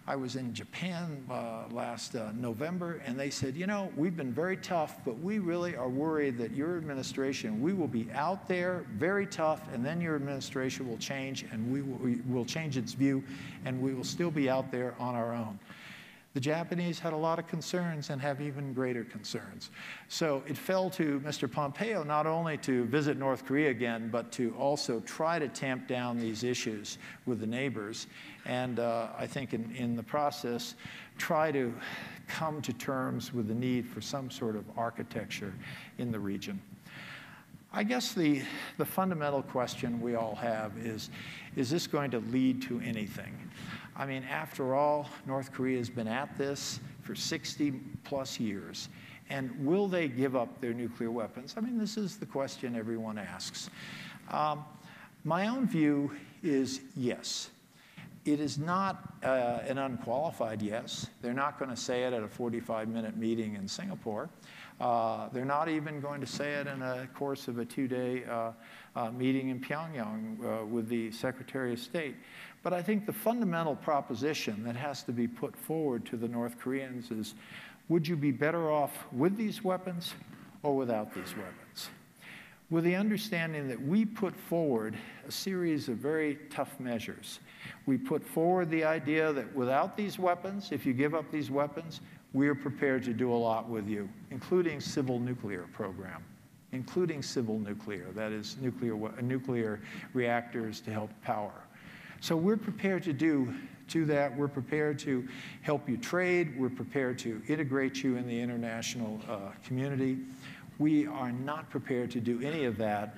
I was in Japan uh, last uh, November, and they said, you know, we've been very tough, but we really are worried that your administration, we will be out there very tough, and then your administration will change, and we will, we will change its view, and we will still be out there on our own. The Japanese had a lot of concerns and have even greater concerns. So it fell to Mr. Pompeo not only to visit North Korea again, but to also try to tamp down these issues with the neighbors. And uh, I think in, in the process, try to come to terms with the need for some sort of architecture in the region. I guess the, the fundamental question we all have is, is this going to lead to anything? I mean, after all, North Korea has been at this for 60 plus years. And will they give up their nuclear weapons? I mean, this is the question everyone asks. Um, my own view is yes. It is not uh, an unqualified yes. They're not going to say it at a 45 minute meeting in Singapore. Uh, they're not even going to say it in a course of a two day uh, uh meeting in Pyongyang uh, with the Secretary of State. But I think the fundamental proposition that has to be put forward to the North Koreans is would you be better off with these weapons or without these weapons? With the understanding that we put forward a series of very tough measures. We put forward the idea that without these weapons, if you give up these weapons, we are prepared to do a lot with you, including civil nuclear program, including civil nuclear, that is nuclear, nuclear reactors to help power. So we're prepared to do to that. We're prepared to help you trade. We're prepared to integrate you in the international uh, community. We are not prepared to do any of that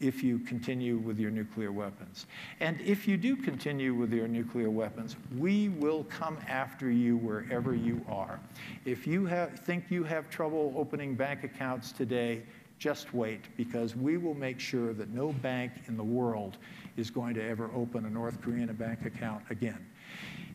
if you continue with your nuclear weapons. And if you do continue with your nuclear weapons, we will come after you wherever you are. If you have, think you have trouble opening bank accounts today, just wait, because we will make sure that no bank in the world is going to ever open a North Korean bank account again.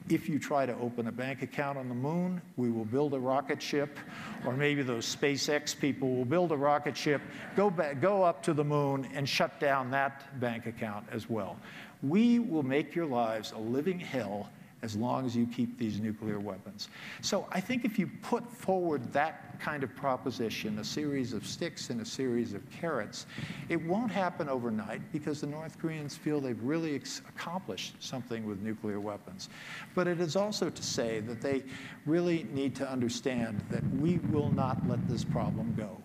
If you try to open a bank account on the moon, we will build a rocket ship, or maybe those SpaceX people will build a rocket ship, go, back, go up to the moon, and shut down that bank account as well. We will make your lives a living hell as long as you keep these nuclear weapons. So I think if you put forward that kind of proposition, a series of sticks and a series of carrots, it won't happen overnight because the North Koreans feel they've really accomplished something with nuclear weapons. But it is also to say that they really need to understand that we will not let this problem go.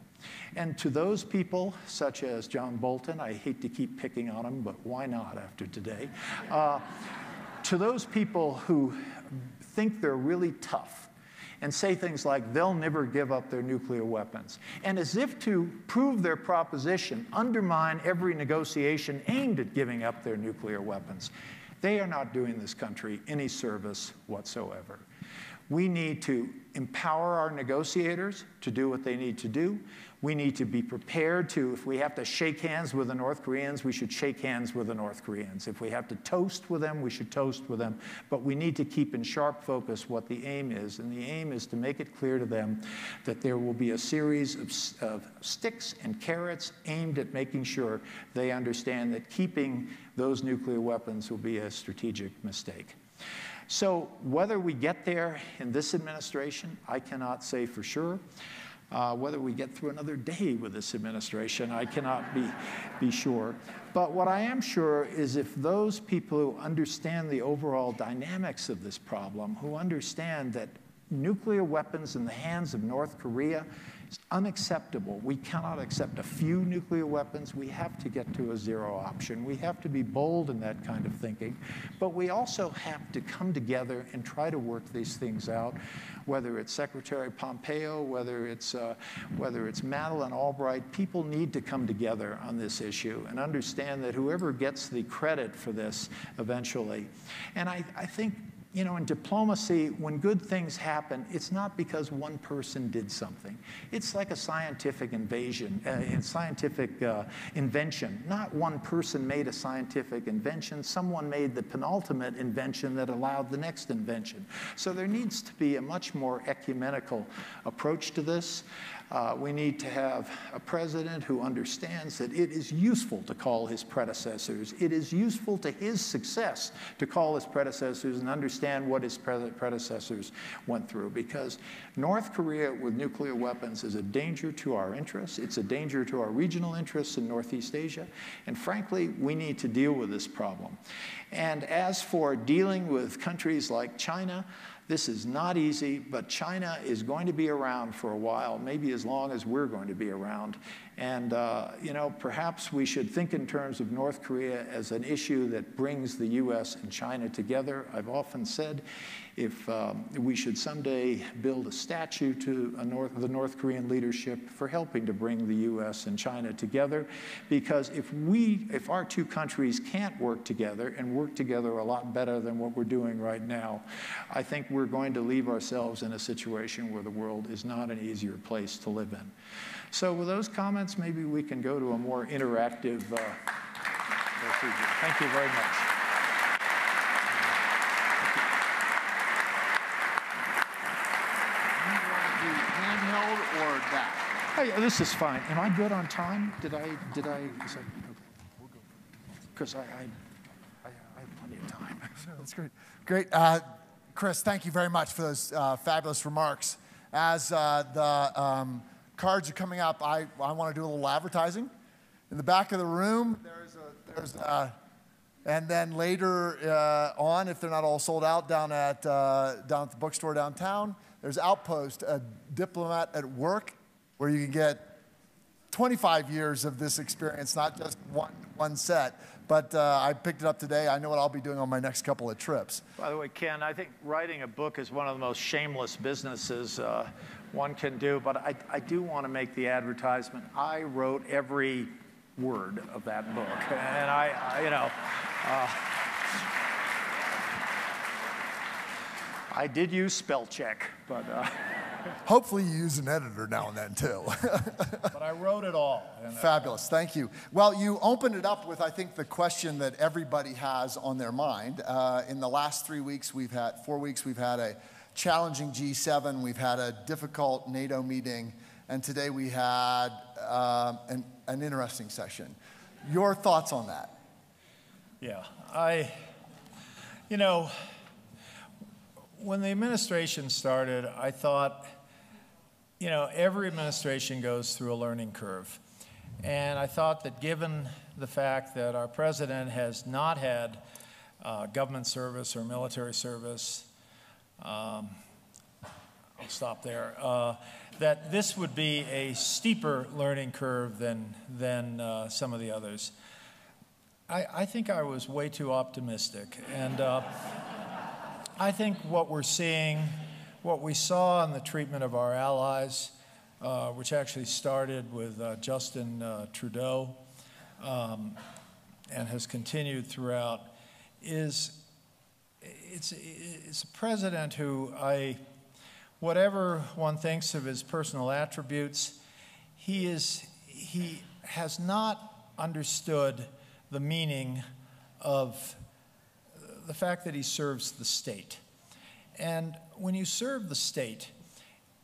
And to those people, such as John Bolton, I hate to keep picking on him, but why not after today? Uh, to those people who think they're really tough and say things like they'll never give up their nuclear weapons, and as if to prove their proposition, undermine every negotiation aimed at giving up their nuclear weapons, they are not doing this country any service whatsoever. We need to empower our negotiators to do what they need to do. We need to be prepared to, if we have to shake hands with the North Koreans, we should shake hands with the North Koreans. If we have to toast with them, we should toast with them. But we need to keep in sharp focus what the aim is. And the aim is to make it clear to them that there will be a series of, of sticks and carrots aimed at making sure they understand that keeping those nuclear weapons will be a strategic mistake. So, whether we get there in this administration, I cannot say for sure. Uh, whether we get through another day with this administration, I cannot be, be sure. But what I am sure is if those people who understand the overall dynamics of this problem, who understand that nuclear weapons in the hands of North Korea is unacceptable. We cannot accept a few nuclear weapons. We have to get to a zero option. We have to be bold in that kind of thinking. But we also have to come together and try to work these things out, whether it's Secretary Pompeo, whether it's, uh, whether it's Madeleine Albright. People need to come together on this issue and understand that whoever gets the credit for this eventually. And I, I think you know, in diplomacy, when good things happen, it's not because one person did something. It's like a scientific invasion, uh, a scientific uh, invention. Not one person made a scientific invention, someone made the penultimate invention that allowed the next invention. So there needs to be a much more ecumenical approach to this. Uh, we need to have a president who understands that it is useful to call his predecessors. It is useful to his success to call his predecessors and understand what his predecessors went through. Because North Korea with nuclear weapons is a danger to our interests. It's a danger to our regional interests in Northeast Asia. And frankly, we need to deal with this problem. And as for dealing with countries like China, this is not easy, but China is going to be around for a while, maybe as long as we're going to be around. And, uh, you know, perhaps we should think in terms of North Korea as an issue that brings the US and China together. I've often said if um, we should someday build a statue to a North, the North Korean leadership for helping to bring the U.S. and China together, because if we, if our two countries can't work together and work together a lot better than what we're doing right now, I think we're going to leave ourselves in a situation where the world is not an easier place to live in. So with those comments, maybe we can go to a more interactive uh, procedure. Thank you very much. Hey, this is fine. Am I good on time? Did I, did I, because I, I, have plenty of time. That's great. Great. Uh, Chris, thank you very much for those uh, fabulous remarks. As the um, cards are coming up, I, I want to do a little advertising. In the back of the room, there's a, there's a, and then later uh, on, if they're not all sold out, down at, uh, down at the bookstore downtown, there's Outpost, a diplomat at work where you can get 25 years of this experience, not just one, one set. But uh, I picked it up today. I know what I'll be doing on my next couple of trips. By the way, Ken, I think writing a book is one of the most shameless businesses uh, one can do. But I, I do want to make the advertisement. I wrote every word of that book. And I, I you know, uh, I did use spell check, but. Uh, Hopefully, you use an editor now and then too. but I wrote it all. Fabulous, thank you. Well, you opened it up with, I think, the question that everybody has on their mind. Uh, in the last three weeks, we've had, four weeks, we've had a challenging G7, we've had a difficult NATO meeting, and today we had uh, an, an interesting session. Your thoughts on that? Yeah, I, you know, when the administration started, I thought, you know, every administration goes through a learning curve. And I thought that given the fact that our president has not had uh, government service or military service, um, I'll stop there, uh, that this would be a steeper learning curve than, than uh, some of the others. I, I, think I was way too optimistic. And uh, I think what we're seeing, what we saw in the treatment of our allies, uh, which actually started with uh, Justin uh, Trudeau um, and has continued throughout, is it's, it's a president who I, whatever one thinks of his personal attributes, he, is, he has not understood the meaning of the fact that he serves the state. And when you serve the state,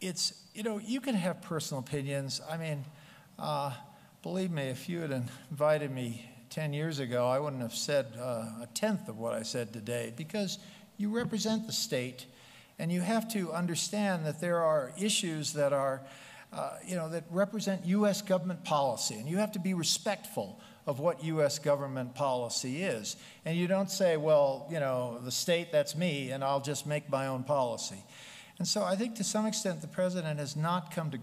it's, you know, you can have personal opinions. I mean, uh, believe me, if you had invited me 10 years ago, I wouldn't have said uh, a tenth of what I said today because you represent the state and you have to understand that there are issues that are, uh, you know, that represent U.S. government policy and you have to be respectful of what U.S. government policy is. And you don't say, well, you know, the state, that's me, and I'll just make my own policy. And so I think to some extent the president has not come to,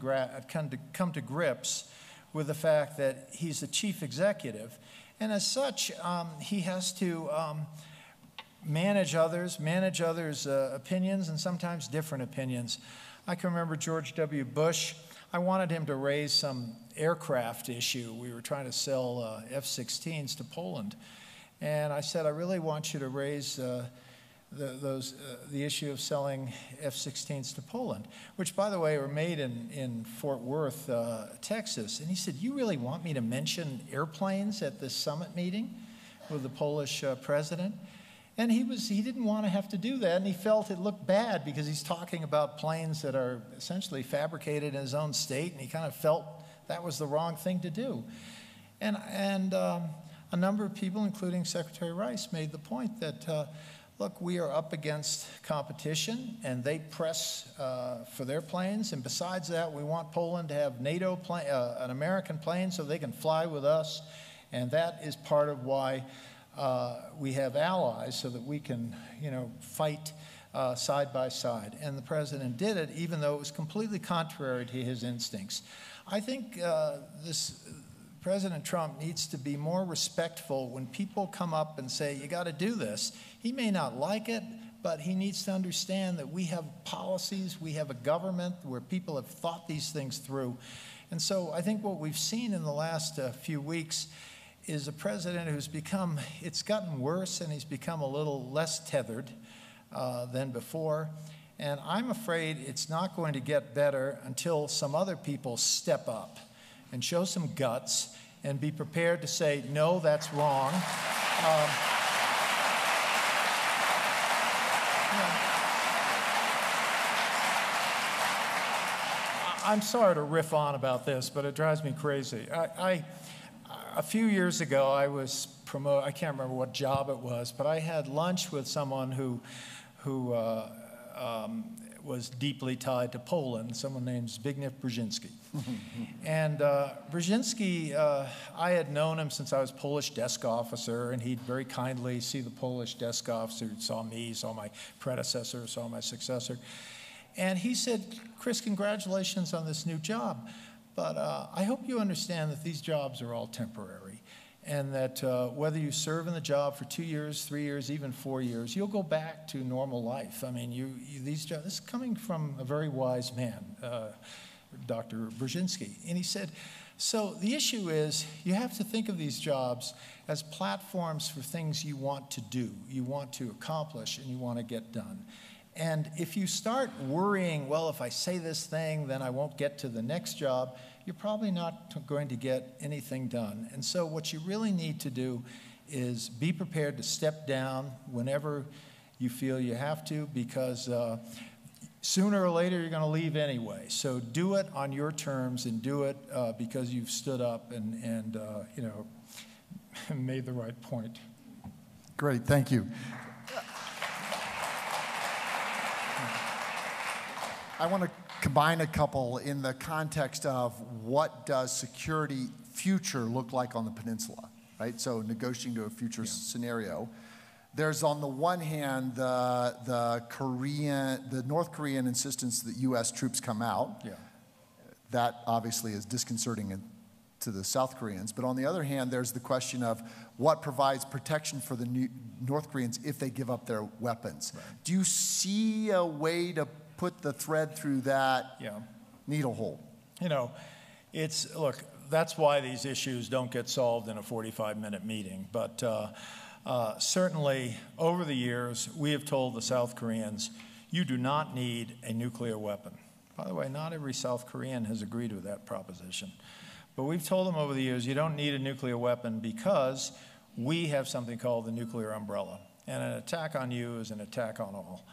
come to, come to grips with the fact that he's the chief executive. And as such, um, he has to um, manage others, manage others' uh, opinions, and sometimes different opinions. I can remember George W. Bush I wanted him to raise some aircraft issue. We were trying to sell uh, F 16s to Poland. And I said, I really want you to raise uh, the, those, uh, the issue of selling F 16s to Poland, which, by the way, were made in, in Fort Worth, uh, Texas. And he said, You really want me to mention airplanes at this summit meeting with the Polish uh, president? And he, was, he didn't want to have to do that, and he felt it looked bad because he's talking about planes that are essentially fabricated in his own state, and he kind of felt that was the wrong thing to do. And, and um, a number of people, including Secretary Rice, made the point that, uh, look, we are up against competition, and they press uh, for their planes. And besides that, we want Poland to have NATO plane, uh, an American plane, so they can fly with us. And that is part of why uh, we have allies, so that we can, you know, fight. Uh, side by side. And the president did it, even though it was completely contrary to his instincts. I think uh, this President Trump needs to be more respectful when people come up and say, you got to do this. He may not like it, but he needs to understand that we have policies, we have a government where people have thought these things through. And so I think what we've seen in the last uh, few weeks is a president who's become, it's gotten worse and he's become a little less tethered uh, than before. And I'm afraid it's not going to get better until some other people step up and show some guts and be prepared to say, no, that's wrong. Um, I'm sorry to riff on about this, but it drives me crazy. I, I a few years ago, I was promoted, I can't remember what job it was, but I had lunch with someone who, who uh, um, was deeply tied to Poland, someone named Zbigniew Brzezinski. and uh, Brzezinski, uh, I had known him since I was Polish desk officer, and he'd very kindly see the Polish desk officer, saw me, saw my predecessor, saw my successor. And he said, Chris, congratulations on this new job, but uh, I hope you understand that these jobs are all temporary and that uh, whether you serve in the job for two years, three years, even four years, you'll go back to normal life. I mean, you, you these jobs, this is coming from a very wise man, uh, Dr. Brzezinski. And he said, so the issue is you have to think of these jobs as platforms for things you want to do, you want to accomplish, and you want to get done. And if you start worrying, well, if I say this thing, then I won't get to the next job, you're probably not going to get anything done. And so, what you really need to do is be prepared to step down whenever you feel you have to, because uh, sooner or later you're going to leave anyway. So, do it on your terms and do it uh, because you've stood up and, and uh, you know, made the right point. Great, thank you. I want to combine a couple in the context of what does security future look like on the peninsula, right? So negotiating to a future yeah. scenario. There's on the one hand the, the Korean, the North Korean insistence that U.S. troops come out. Yeah. That obviously is disconcerting to the South Koreans. But on the other hand, there's the question of what provides protection for the North Koreans if they give up their weapons. Right. Do you see a way to put the thread through that yeah. needle hole. You know, it's, look, that's why these issues don't get solved in a 45 minute meeting. But uh, uh, certainly, over the years, we have told the South Koreans, you do not need a nuclear weapon. By the way, not every South Korean has agreed with that proposition. But we've told them over the years, you don't need a nuclear weapon because we have something called the nuclear umbrella. And an attack on you is an attack on all.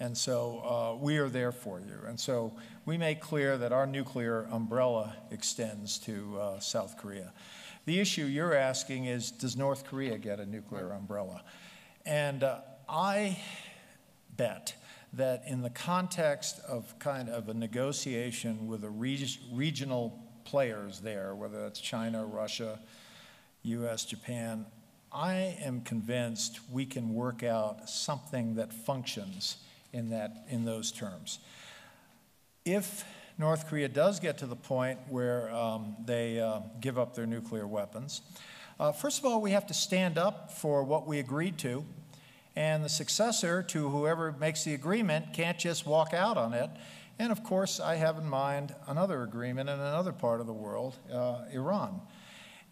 And so uh, we are there for you. And so we make clear that our nuclear umbrella extends to uh, South Korea. The issue you're asking is Does North Korea get a nuclear umbrella? And uh, I bet that in the context of kind of a negotiation with the reg regional players there, whether that's China, Russia, US, Japan, I am convinced we can work out something that functions in, that, in those terms. If North Korea does get to the point where um, they uh, give up their nuclear weapons, uh, first of all, we have to stand up for what we agreed to, and the successor to whoever makes the agreement can't just walk out on it. And of course, I have in mind another agreement in another part of the world, uh, Iran.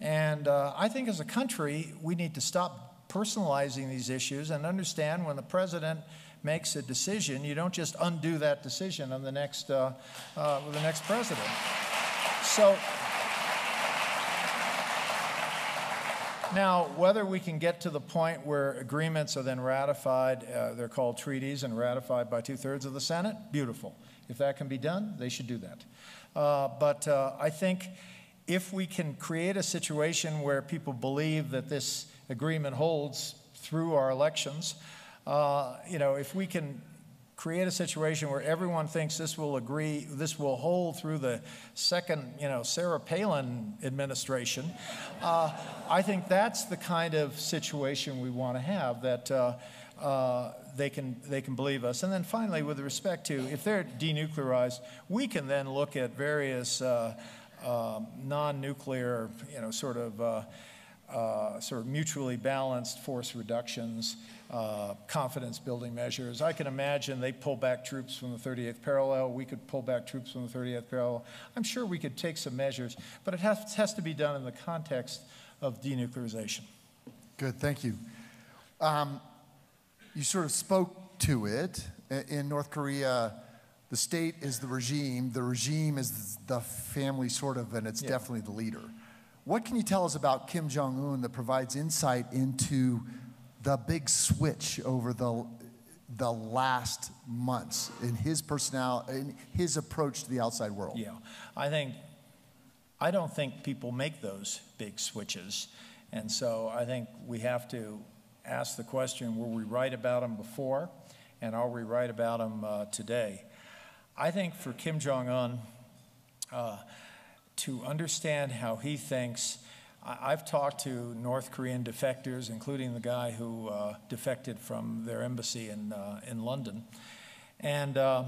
And uh, I think as a country, we need to stop personalizing these issues and understand when the president makes a decision, you don't just undo that decision on the next, uh, uh, the next president. So, Now, whether we can get to the point where agreements are then ratified, uh, they're called treaties and ratified by two thirds of the Senate, beautiful. If that can be done, they should do that. Uh, but uh, I think if we can create a situation where people believe that this agreement holds through our elections, uh, you know, if we can create a situation where everyone thinks this will agree, this will hold through the second, you know, Sarah Palin administration. Uh, I think that's the kind of situation we want to have that uh, uh, they can they can believe us. And then finally, with respect to if they're denuclearized, we can then look at various uh, um, non-nuclear, you know, sort of. Uh, uh, sort of mutually balanced force reductions uh, confidence building measures. I can imagine they pull back troops from the 38th parallel. We could pull back troops from the 38th parallel. I'm sure we could take some measures, but it has, has to be done in the context of denuclearization. Good, thank you. Um, you sort of spoke to it. In North Korea, the state is the regime, the regime is the family, sort of, and it's yeah. definitely the leader. What can you tell us about Kim Jong un that provides insight into the big switch over the, the last months in his personality, in his approach to the outside world? Yeah, I think, I don't think people make those big switches. And so I think we have to ask the question, were we right about him before? And are we right about him uh, today? I think for Kim Jong-un, uh, to understand how he thinks I've talked to North Korean defectors, including the guy who uh, defected from their embassy in, uh, in London. And uh,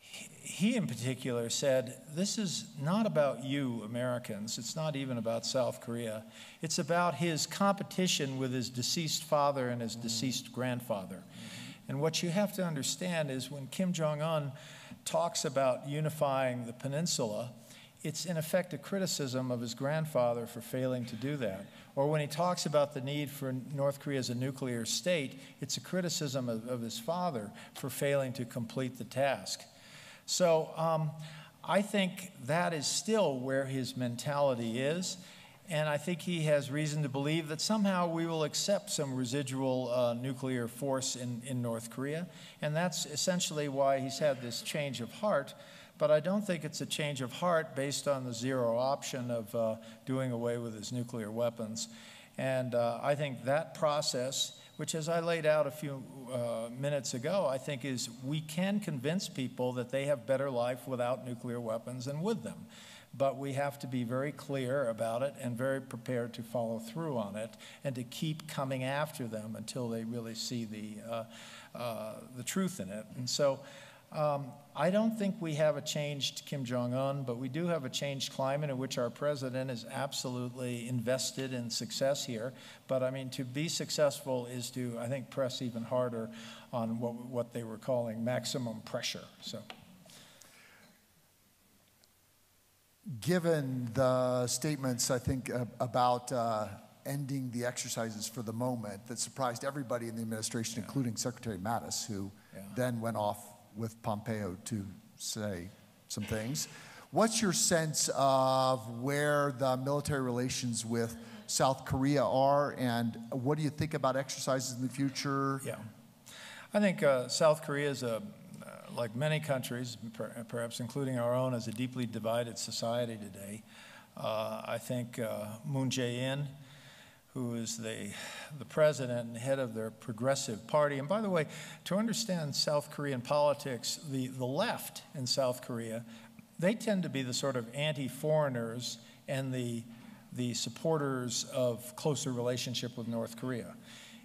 he, in particular, said, This is not about you, Americans. It's not even about South Korea. It's about his competition with his deceased father and his deceased grandfather. And what you have to understand is when Kim Jong un talks about unifying the peninsula, it's in effect a criticism of his grandfather for failing to do that. Or when he talks about the need for North Korea as a nuclear state, it's a criticism of, of his father for failing to complete the task. So um, I think that is still where his mentality is. And I think he has reason to believe that somehow we will accept some residual uh, nuclear force in, in North Korea. And that's essentially why he's had this change of heart but I don't think it's a change of heart based on the zero option of uh, doing away with his nuclear weapons. And uh, I think that process, which as I laid out a few uh, minutes ago, I think is we can convince people that they have better life without nuclear weapons and with them. But we have to be very clear about it and very prepared to follow through on it and to keep coming after them until they really see the, uh, uh, the truth in it. And so um, I don't think we have a changed Kim Jong un, but we do have a changed climate in which our president is absolutely invested in success here. But I mean, to be successful is to, I think, press even harder on what, what they were calling maximum pressure. So. Given the statements, I think, uh, about uh, ending the exercises for the moment that surprised everybody in the administration, yeah. including Secretary Mattis, who yeah. then went off with Pompeo to say some things. What's your sense of where the military relations with South Korea are, and what do you think about exercises in the future? Yeah, I think uh, South Korea is a, uh, like many countries, per perhaps including our own, is a deeply divided society today. Uh, I think uh, Moon Jae-in who is the, the president and head of their progressive party. And by the way, to understand South Korean politics, the, the left in South Korea, they tend to be the sort of anti-foreigners and the, the supporters of closer relationship with North Korea.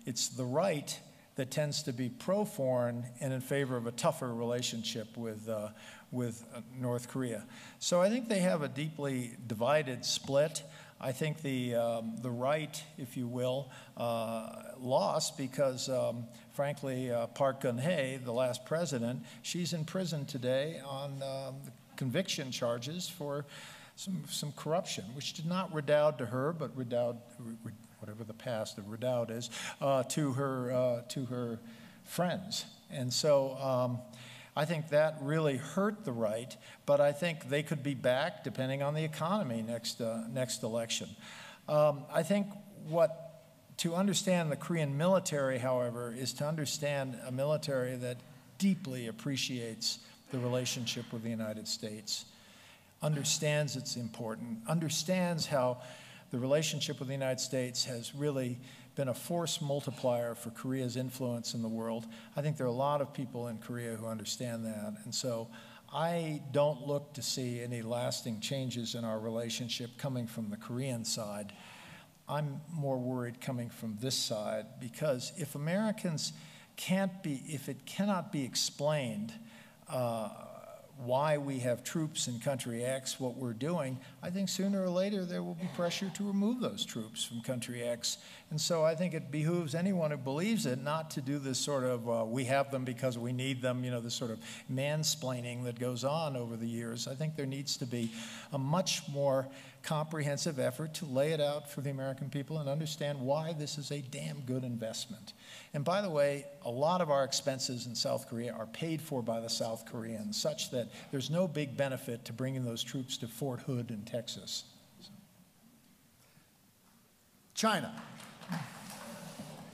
It's the right that tends to be pro-foreign and in favor of a tougher relationship with, uh, with uh, North Korea. So I think they have a deeply divided split. I think the, um, the right, if you will, uh, lost because, um, frankly, uh, Park Geun-hye, the last president, she's in prison today on um, conviction charges for some, some corruption, which did not redound to her, but redound, whatever the past of redound is, uh, to, her, uh, to her friends. And so um, I think that really hurt the right, but I think they could be back depending on the economy next, uh, next election. Um, I think what to understand the Korean military, however, is to understand a military that deeply appreciates the relationship with the United States, understands it's important, understands how the relationship with the United States has really been a force multiplier for Korea's influence in the world. I think there are a lot of people in Korea who understand that. And so I don't look to see any lasting changes in our relationship coming from the Korean side. I'm more worried coming from this side because if Americans can't be, if it cannot be explained uh, why we have troops in country X, what we're doing, I think sooner or later there will be pressure to remove those troops from country X. And so I think it behooves anyone who believes it not to do this sort of, uh, we have them because we need them, you know, this sort of mansplaining that goes on over the years. I think there needs to be a much more comprehensive effort to lay it out for the American people and understand why this is a damn good investment. And by the way, a lot of our expenses in South Korea are paid for by the South Koreans, such that there's no big benefit to bringing those troops to Fort Hood in Texas. China.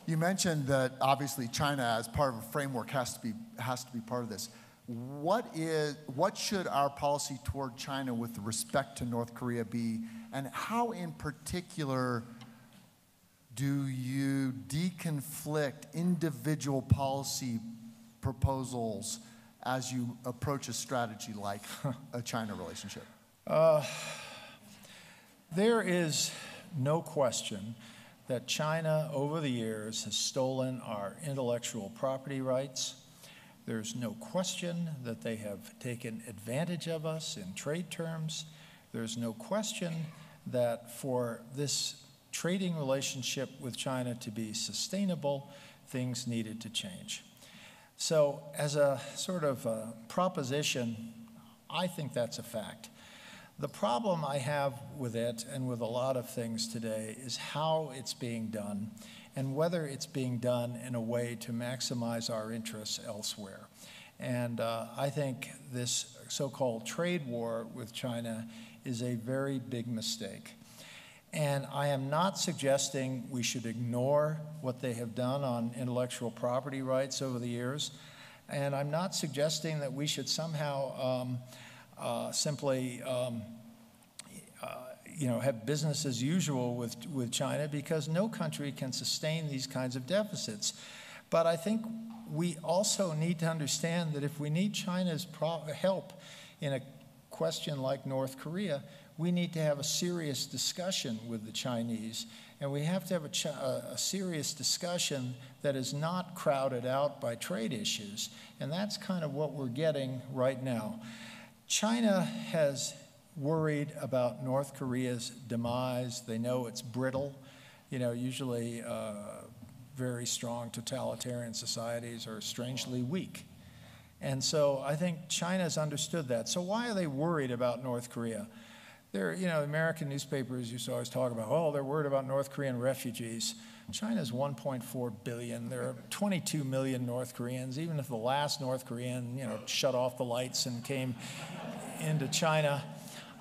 You mentioned that obviously China, as part of a framework, has to be, has to be part of this. What, is, what should our policy toward China with respect to North Korea be, and how in particular do you deconflict individual policy proposals as you approach a strategy like a China relationship? Uh, there is no question that China over the years has stolen our intellectual property rights there's no question that they have taken advantage of us in trade terms. There's no question that for this trading relationship with China to be sustainable, things needed to change. So, as a sort of a proposition, I think that's a fact. The problem I have with it and with a lot of things today is how it's being done and whether it's being done in a way to maximize our interests elsewhere. And uh, I think this so called trade war with China is a very big mistake. And I am not suggesting we should ignore what they have done on intellectual property rights over the years. And I'm not suggesting that we should somehow um, uh, simply um, you know, have business as usual with, with China because no country can sustain these kinds of deficits. But I think we also need to understand that if we need China's help in a question like North Korea, we need to have a serious discussion with the Chinese. And we have to have a, a, serious discussion that is not crowded out by trade issues. And that's kind of what we're getting right now. China has worried about North Korea's demise. They know it's brittle. You know, usually uh, very strong totalitarian societies are strangely weak. And so I think China's understood that. So why are they worried about North Korea? There, you know, American newspapers used to always talk about, oh, they're worried about North Korean refugees. China's 1.4 billion. There are 22 million North Koreans. Even if the last North Korean, you know, shut off the lights and came into China,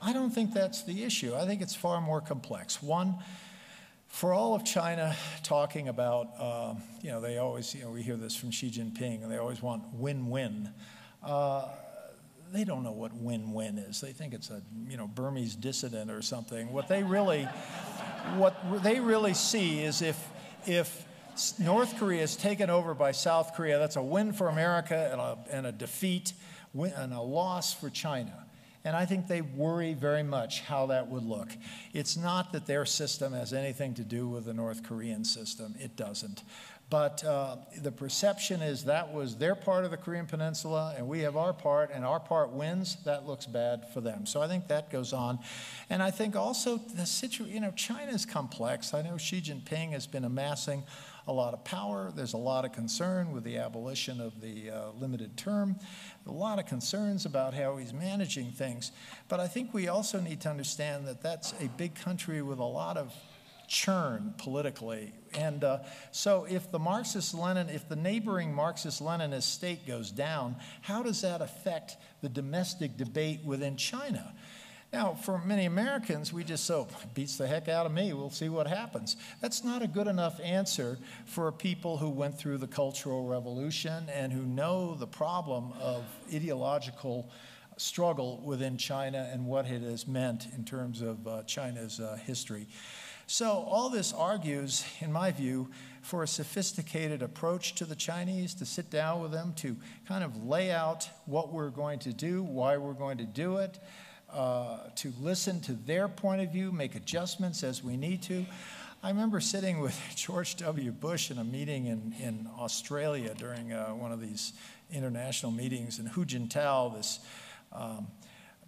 I don't think that's the issue. I think it's far more complex. One, for all of China talking about, uh, you know, they always, you know, we hear this from Xi Jinping, and they always want win-win. Uh, they don't know what win-win is. They think it's a, you know, Burmese dissident or something. What they really, what they really see is if, if North Korea is taken over by South Korea, that's a win for America and a, and a defeat and a loss for China. And I think they worry very much how that would look. It's not that their system has anything to do with the North Korean system, it doesn't. But uh, the perception is that was their part of the Korean Peninsula, and we have our part, and our part wins. That looks bad for them. So I think that goes on. And I think also the situation, you know, China is complex. I know Xi Jinping has been amassing a lot of power. There's a lot of concern with the abolition of the uh, limited term, a lot of concerns about how he's managing things. But I think we also need to understand that that's a big country with a lot of churn politically. And uh, so if the Marxist Lenin, if the neighboring Marxist Leninist state goes down, how does that affect the domestic debate within China? Now, for many Americans, we just so beats the heck out of me. We'll see what happens. That's not a good enough answer for people who went through the Cultural Revolution and who know the problem of ideological struggle within China and what it has meant in terms of uh, China's uh, history. So, all this argues, in my view, for a sophisticated approach to the Chinese, to sit down with them, to kind of lay out what we're going to do, why we're going to do it, uh, to listen to their point of view, make adjustments as we need to. I remember sitting with George W. Bush in a meeting in, in Australia during uh, one of these international meetings, and Hu Jintao, this um,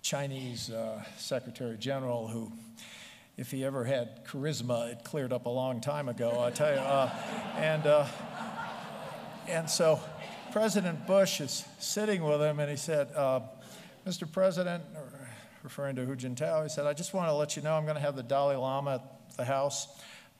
Chinese uh, Secretary General who if he ever had charisma, it cleared up a long time ago, I tell you. Uh, and, uh, and so President Bush is sitting with him, and he said, uh, Mr. President, referring to Hu Jintao, he said, I just want to let you know I'm going to have the Dalai Lama at the house.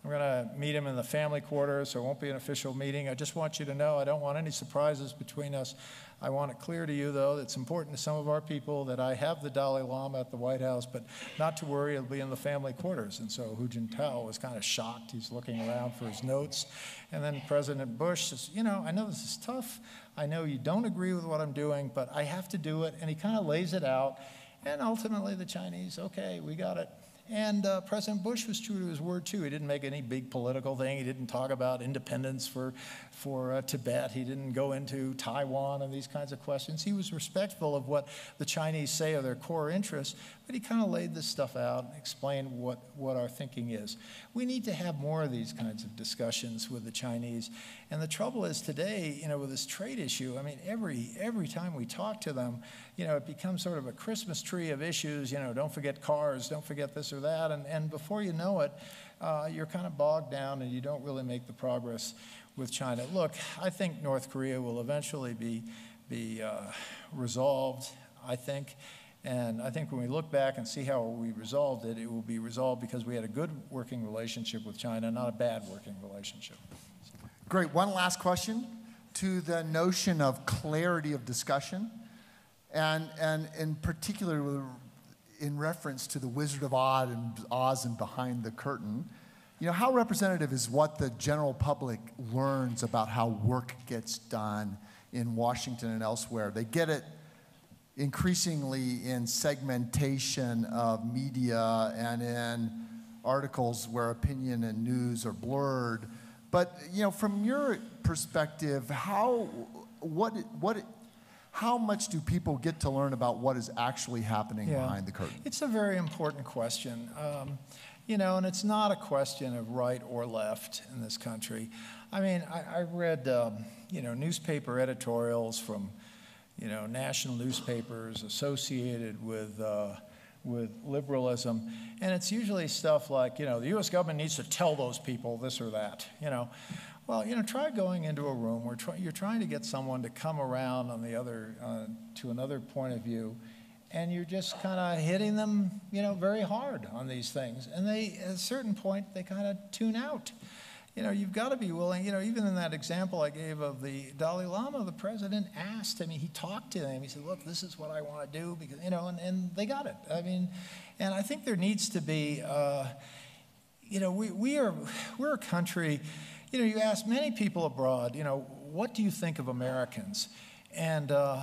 I'm going to meet him in the family quarters, so it won't be an official meeting. I just want you to know I don't want any surprises between us. I want it clear to you, though, that it's important to some of our people that I have the Dalai Lama at the White House, but not to worry, it'll be in the family quarters. And so Hu Jintao was kind of shocked. He's looking around for his notes. And then President Bush says, You know, I know this is tough. I know you don't agree with what I'm doing, but I have to do it. And he kind of lays it out. And ultimately, the Chinese, okay, we got it. And uh, President Bush was true to his word, too. He didn't make any big political thing. He didn't talk about independence for, for uh, Tibet. He didn't go into Taiwan and these kinds of questions. He was respectful of what the Chinese say are their core interests, but he kind of laid this stuff out and explained what, what our thinking is. We need to have more of these kinds of discussions with the Chinese. And the trouble is today, you know, with this trade issue, I mean, every, every time we talk to them, you know, it becomes sort of a Christmas tree of issues, you know, don't forget cars, don't forget this or that. And, and before you know it, uh, you're kind of bogged down and you don't really make the progress with China. Look, I think North Korea will eventually be, be uh, resolved, I think. And I think when we look back and see how we resolved it, it will be resolved because we had a good working relationship with China, not a bad working relationship. Great. One last question to the notion of clarity of discussion, and, and in particular, in reference to the Wizard of Oz and Oz and Behind the Curtain. You know, how representative is what the general public learns about how work gets done in Washington and elsewhere? They get it increasingly in segmentation of media and in articles where opinion and news are blurred. But you know, from your perspective, how what what how much do people get to learn about what is actually happening yeah. behind the curtain? It's a very important question. Um, you know, and it's not a question of right or left in this country. I mean, I, I read, um, you know, newspaper editorials from, you know, national newspapers associated with, uh, with liberalism, and it's usually stuff like, you know, the U.S. government needs to tell those people this or that, you know. Well, you know, try going into a room where you're trying to get someone to come around on the other, uh, to another point of view, and you're just kind of hitting them, you know, very hard on these things. And they, at a certain point, they kind of tune out. You know, you've got to be willing, you know, even in that example I gave of the Dalai Lama, the president asked, I mean, he talked to them. He said, look, this is what I want to do, because, you know, and, and they got it. I mean, and I think there needs to be, uh, you know, we, we are, we're a country, you know, you ask many people abroad, you know, what do you think of Americans? And, uh,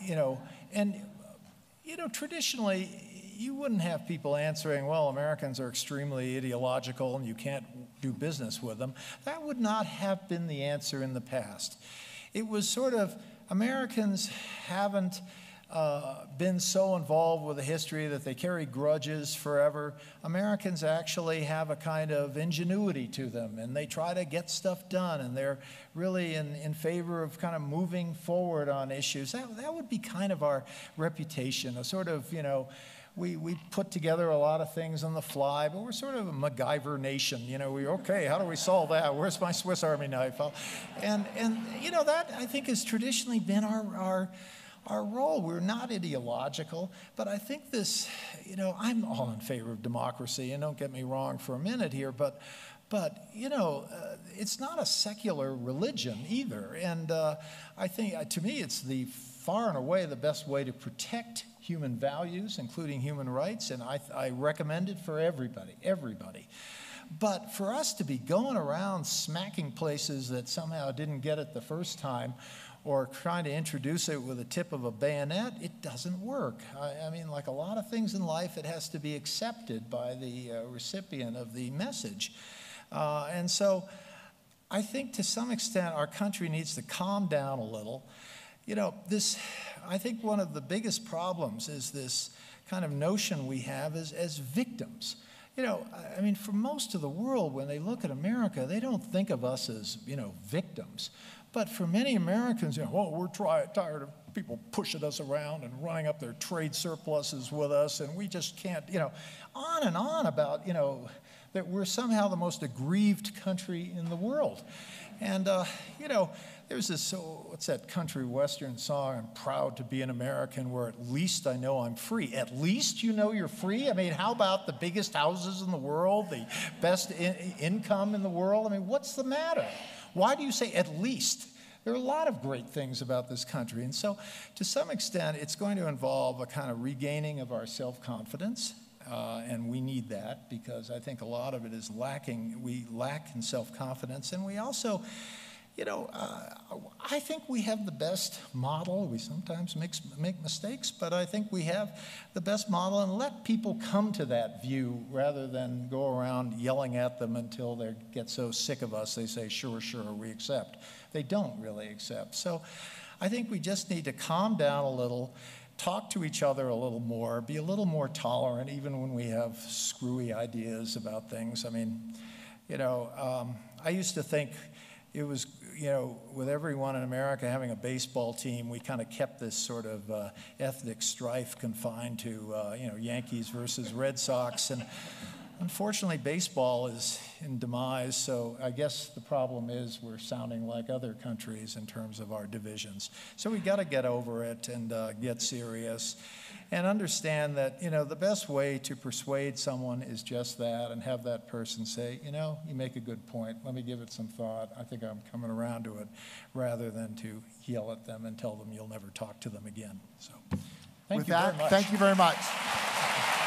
you know, and you know, traditionally, you wouldn't have people answering, well, Americans are extremely ideological and you can't do business with them. That would not have been the answer in the past. It was sort of Americans haven't uh, been so involved with the history that they carry grudges forever. Americans actually have a kind of ingenuity to them and they try to get stuff done and they're really in, in favor of kind of moving forward on issues. That, that would be kind of our reputation, a sort of, you know, we, we put together a lot of things on the fly, but we're sort of a MacGyver nation. You know, we, okay, how do we solve that? Where's my Swiss Army knife? And, and you know, that I think has traditionally been our, our our role. We're not ideological, but I think this, you know, I'm all in favor of democracy, and don't get me wrong for a minute here, but, but you know, uh, it's not a secular religion either. And uh, I think, uh, to me, it's the far and away the best way to protect human values, including human rights, and I, I recommend it for everybody, everybody. But for us to be going around smacking places that somehow didn't get it the first time, or trying to introduce it with a tip of a bayonet, it doesn't work. I, I mean, like a lot of things in life, it has to be accepted by the uh, recipient of the message. Uh, and so I think to some extent our country needs to calm down a little. You know, this, I think one of the biggest problems is this kind of notion we have as, as victims. You know, I mean, for most of the world, when they look at America, they don't think of us as, you know, victims. But for many Americans, you know, well, we're try, tired of people pushing us around and running up their trade surpluses with us, and we just can't, you know, on and on about, you know, that we're somehow the most aggrieved country in the world. And, uh, you know, there's this, oh, what's that country western song, I'm proud to be an American, where at least I know I'm free. At least you know you're free? I mean, how about the biggest houses in the world, the best in income in the world? I mean, what's the matter? Why do you say at least? There are a lot of great things about this country. And so, to some extent, it's going to involve a kind of regaining of our self confidence. Uh, and we need that because I think a lot of it is lacking. We lack in self confidence. And we also, you know, uh, I think we have the best model. We sometimes make, make mistakes, but I think we have the best model and let people come to that view rather than go around yelling at them until they get so sick of us they say, sure, sure, we accept. They don't really accept. So I think we just need to calm down a little, talk to each other a little more, be a little more tolerant, even when we have screwy ideas about things. I mean, you know, um, I used to think it was you know, with everyone in America having a baseball team, we kind of kept this sort of uh, ethnic strife confined to, uh, you know, Yankees versus Red Sox. And unfortunately, baseball is in demise. So I guess the problem is we're sounding like other countries in terms of our divisions. So we got to get over it and uh, get serious and understand that, you know, the best way to persuade someone is just that and have that person say, you know, you make a good point. Let me give it some thought. I think I'm coming around to it rather than to yell at them and tell them you'll never talk to them again. So thank With you that, very much. thank you very much.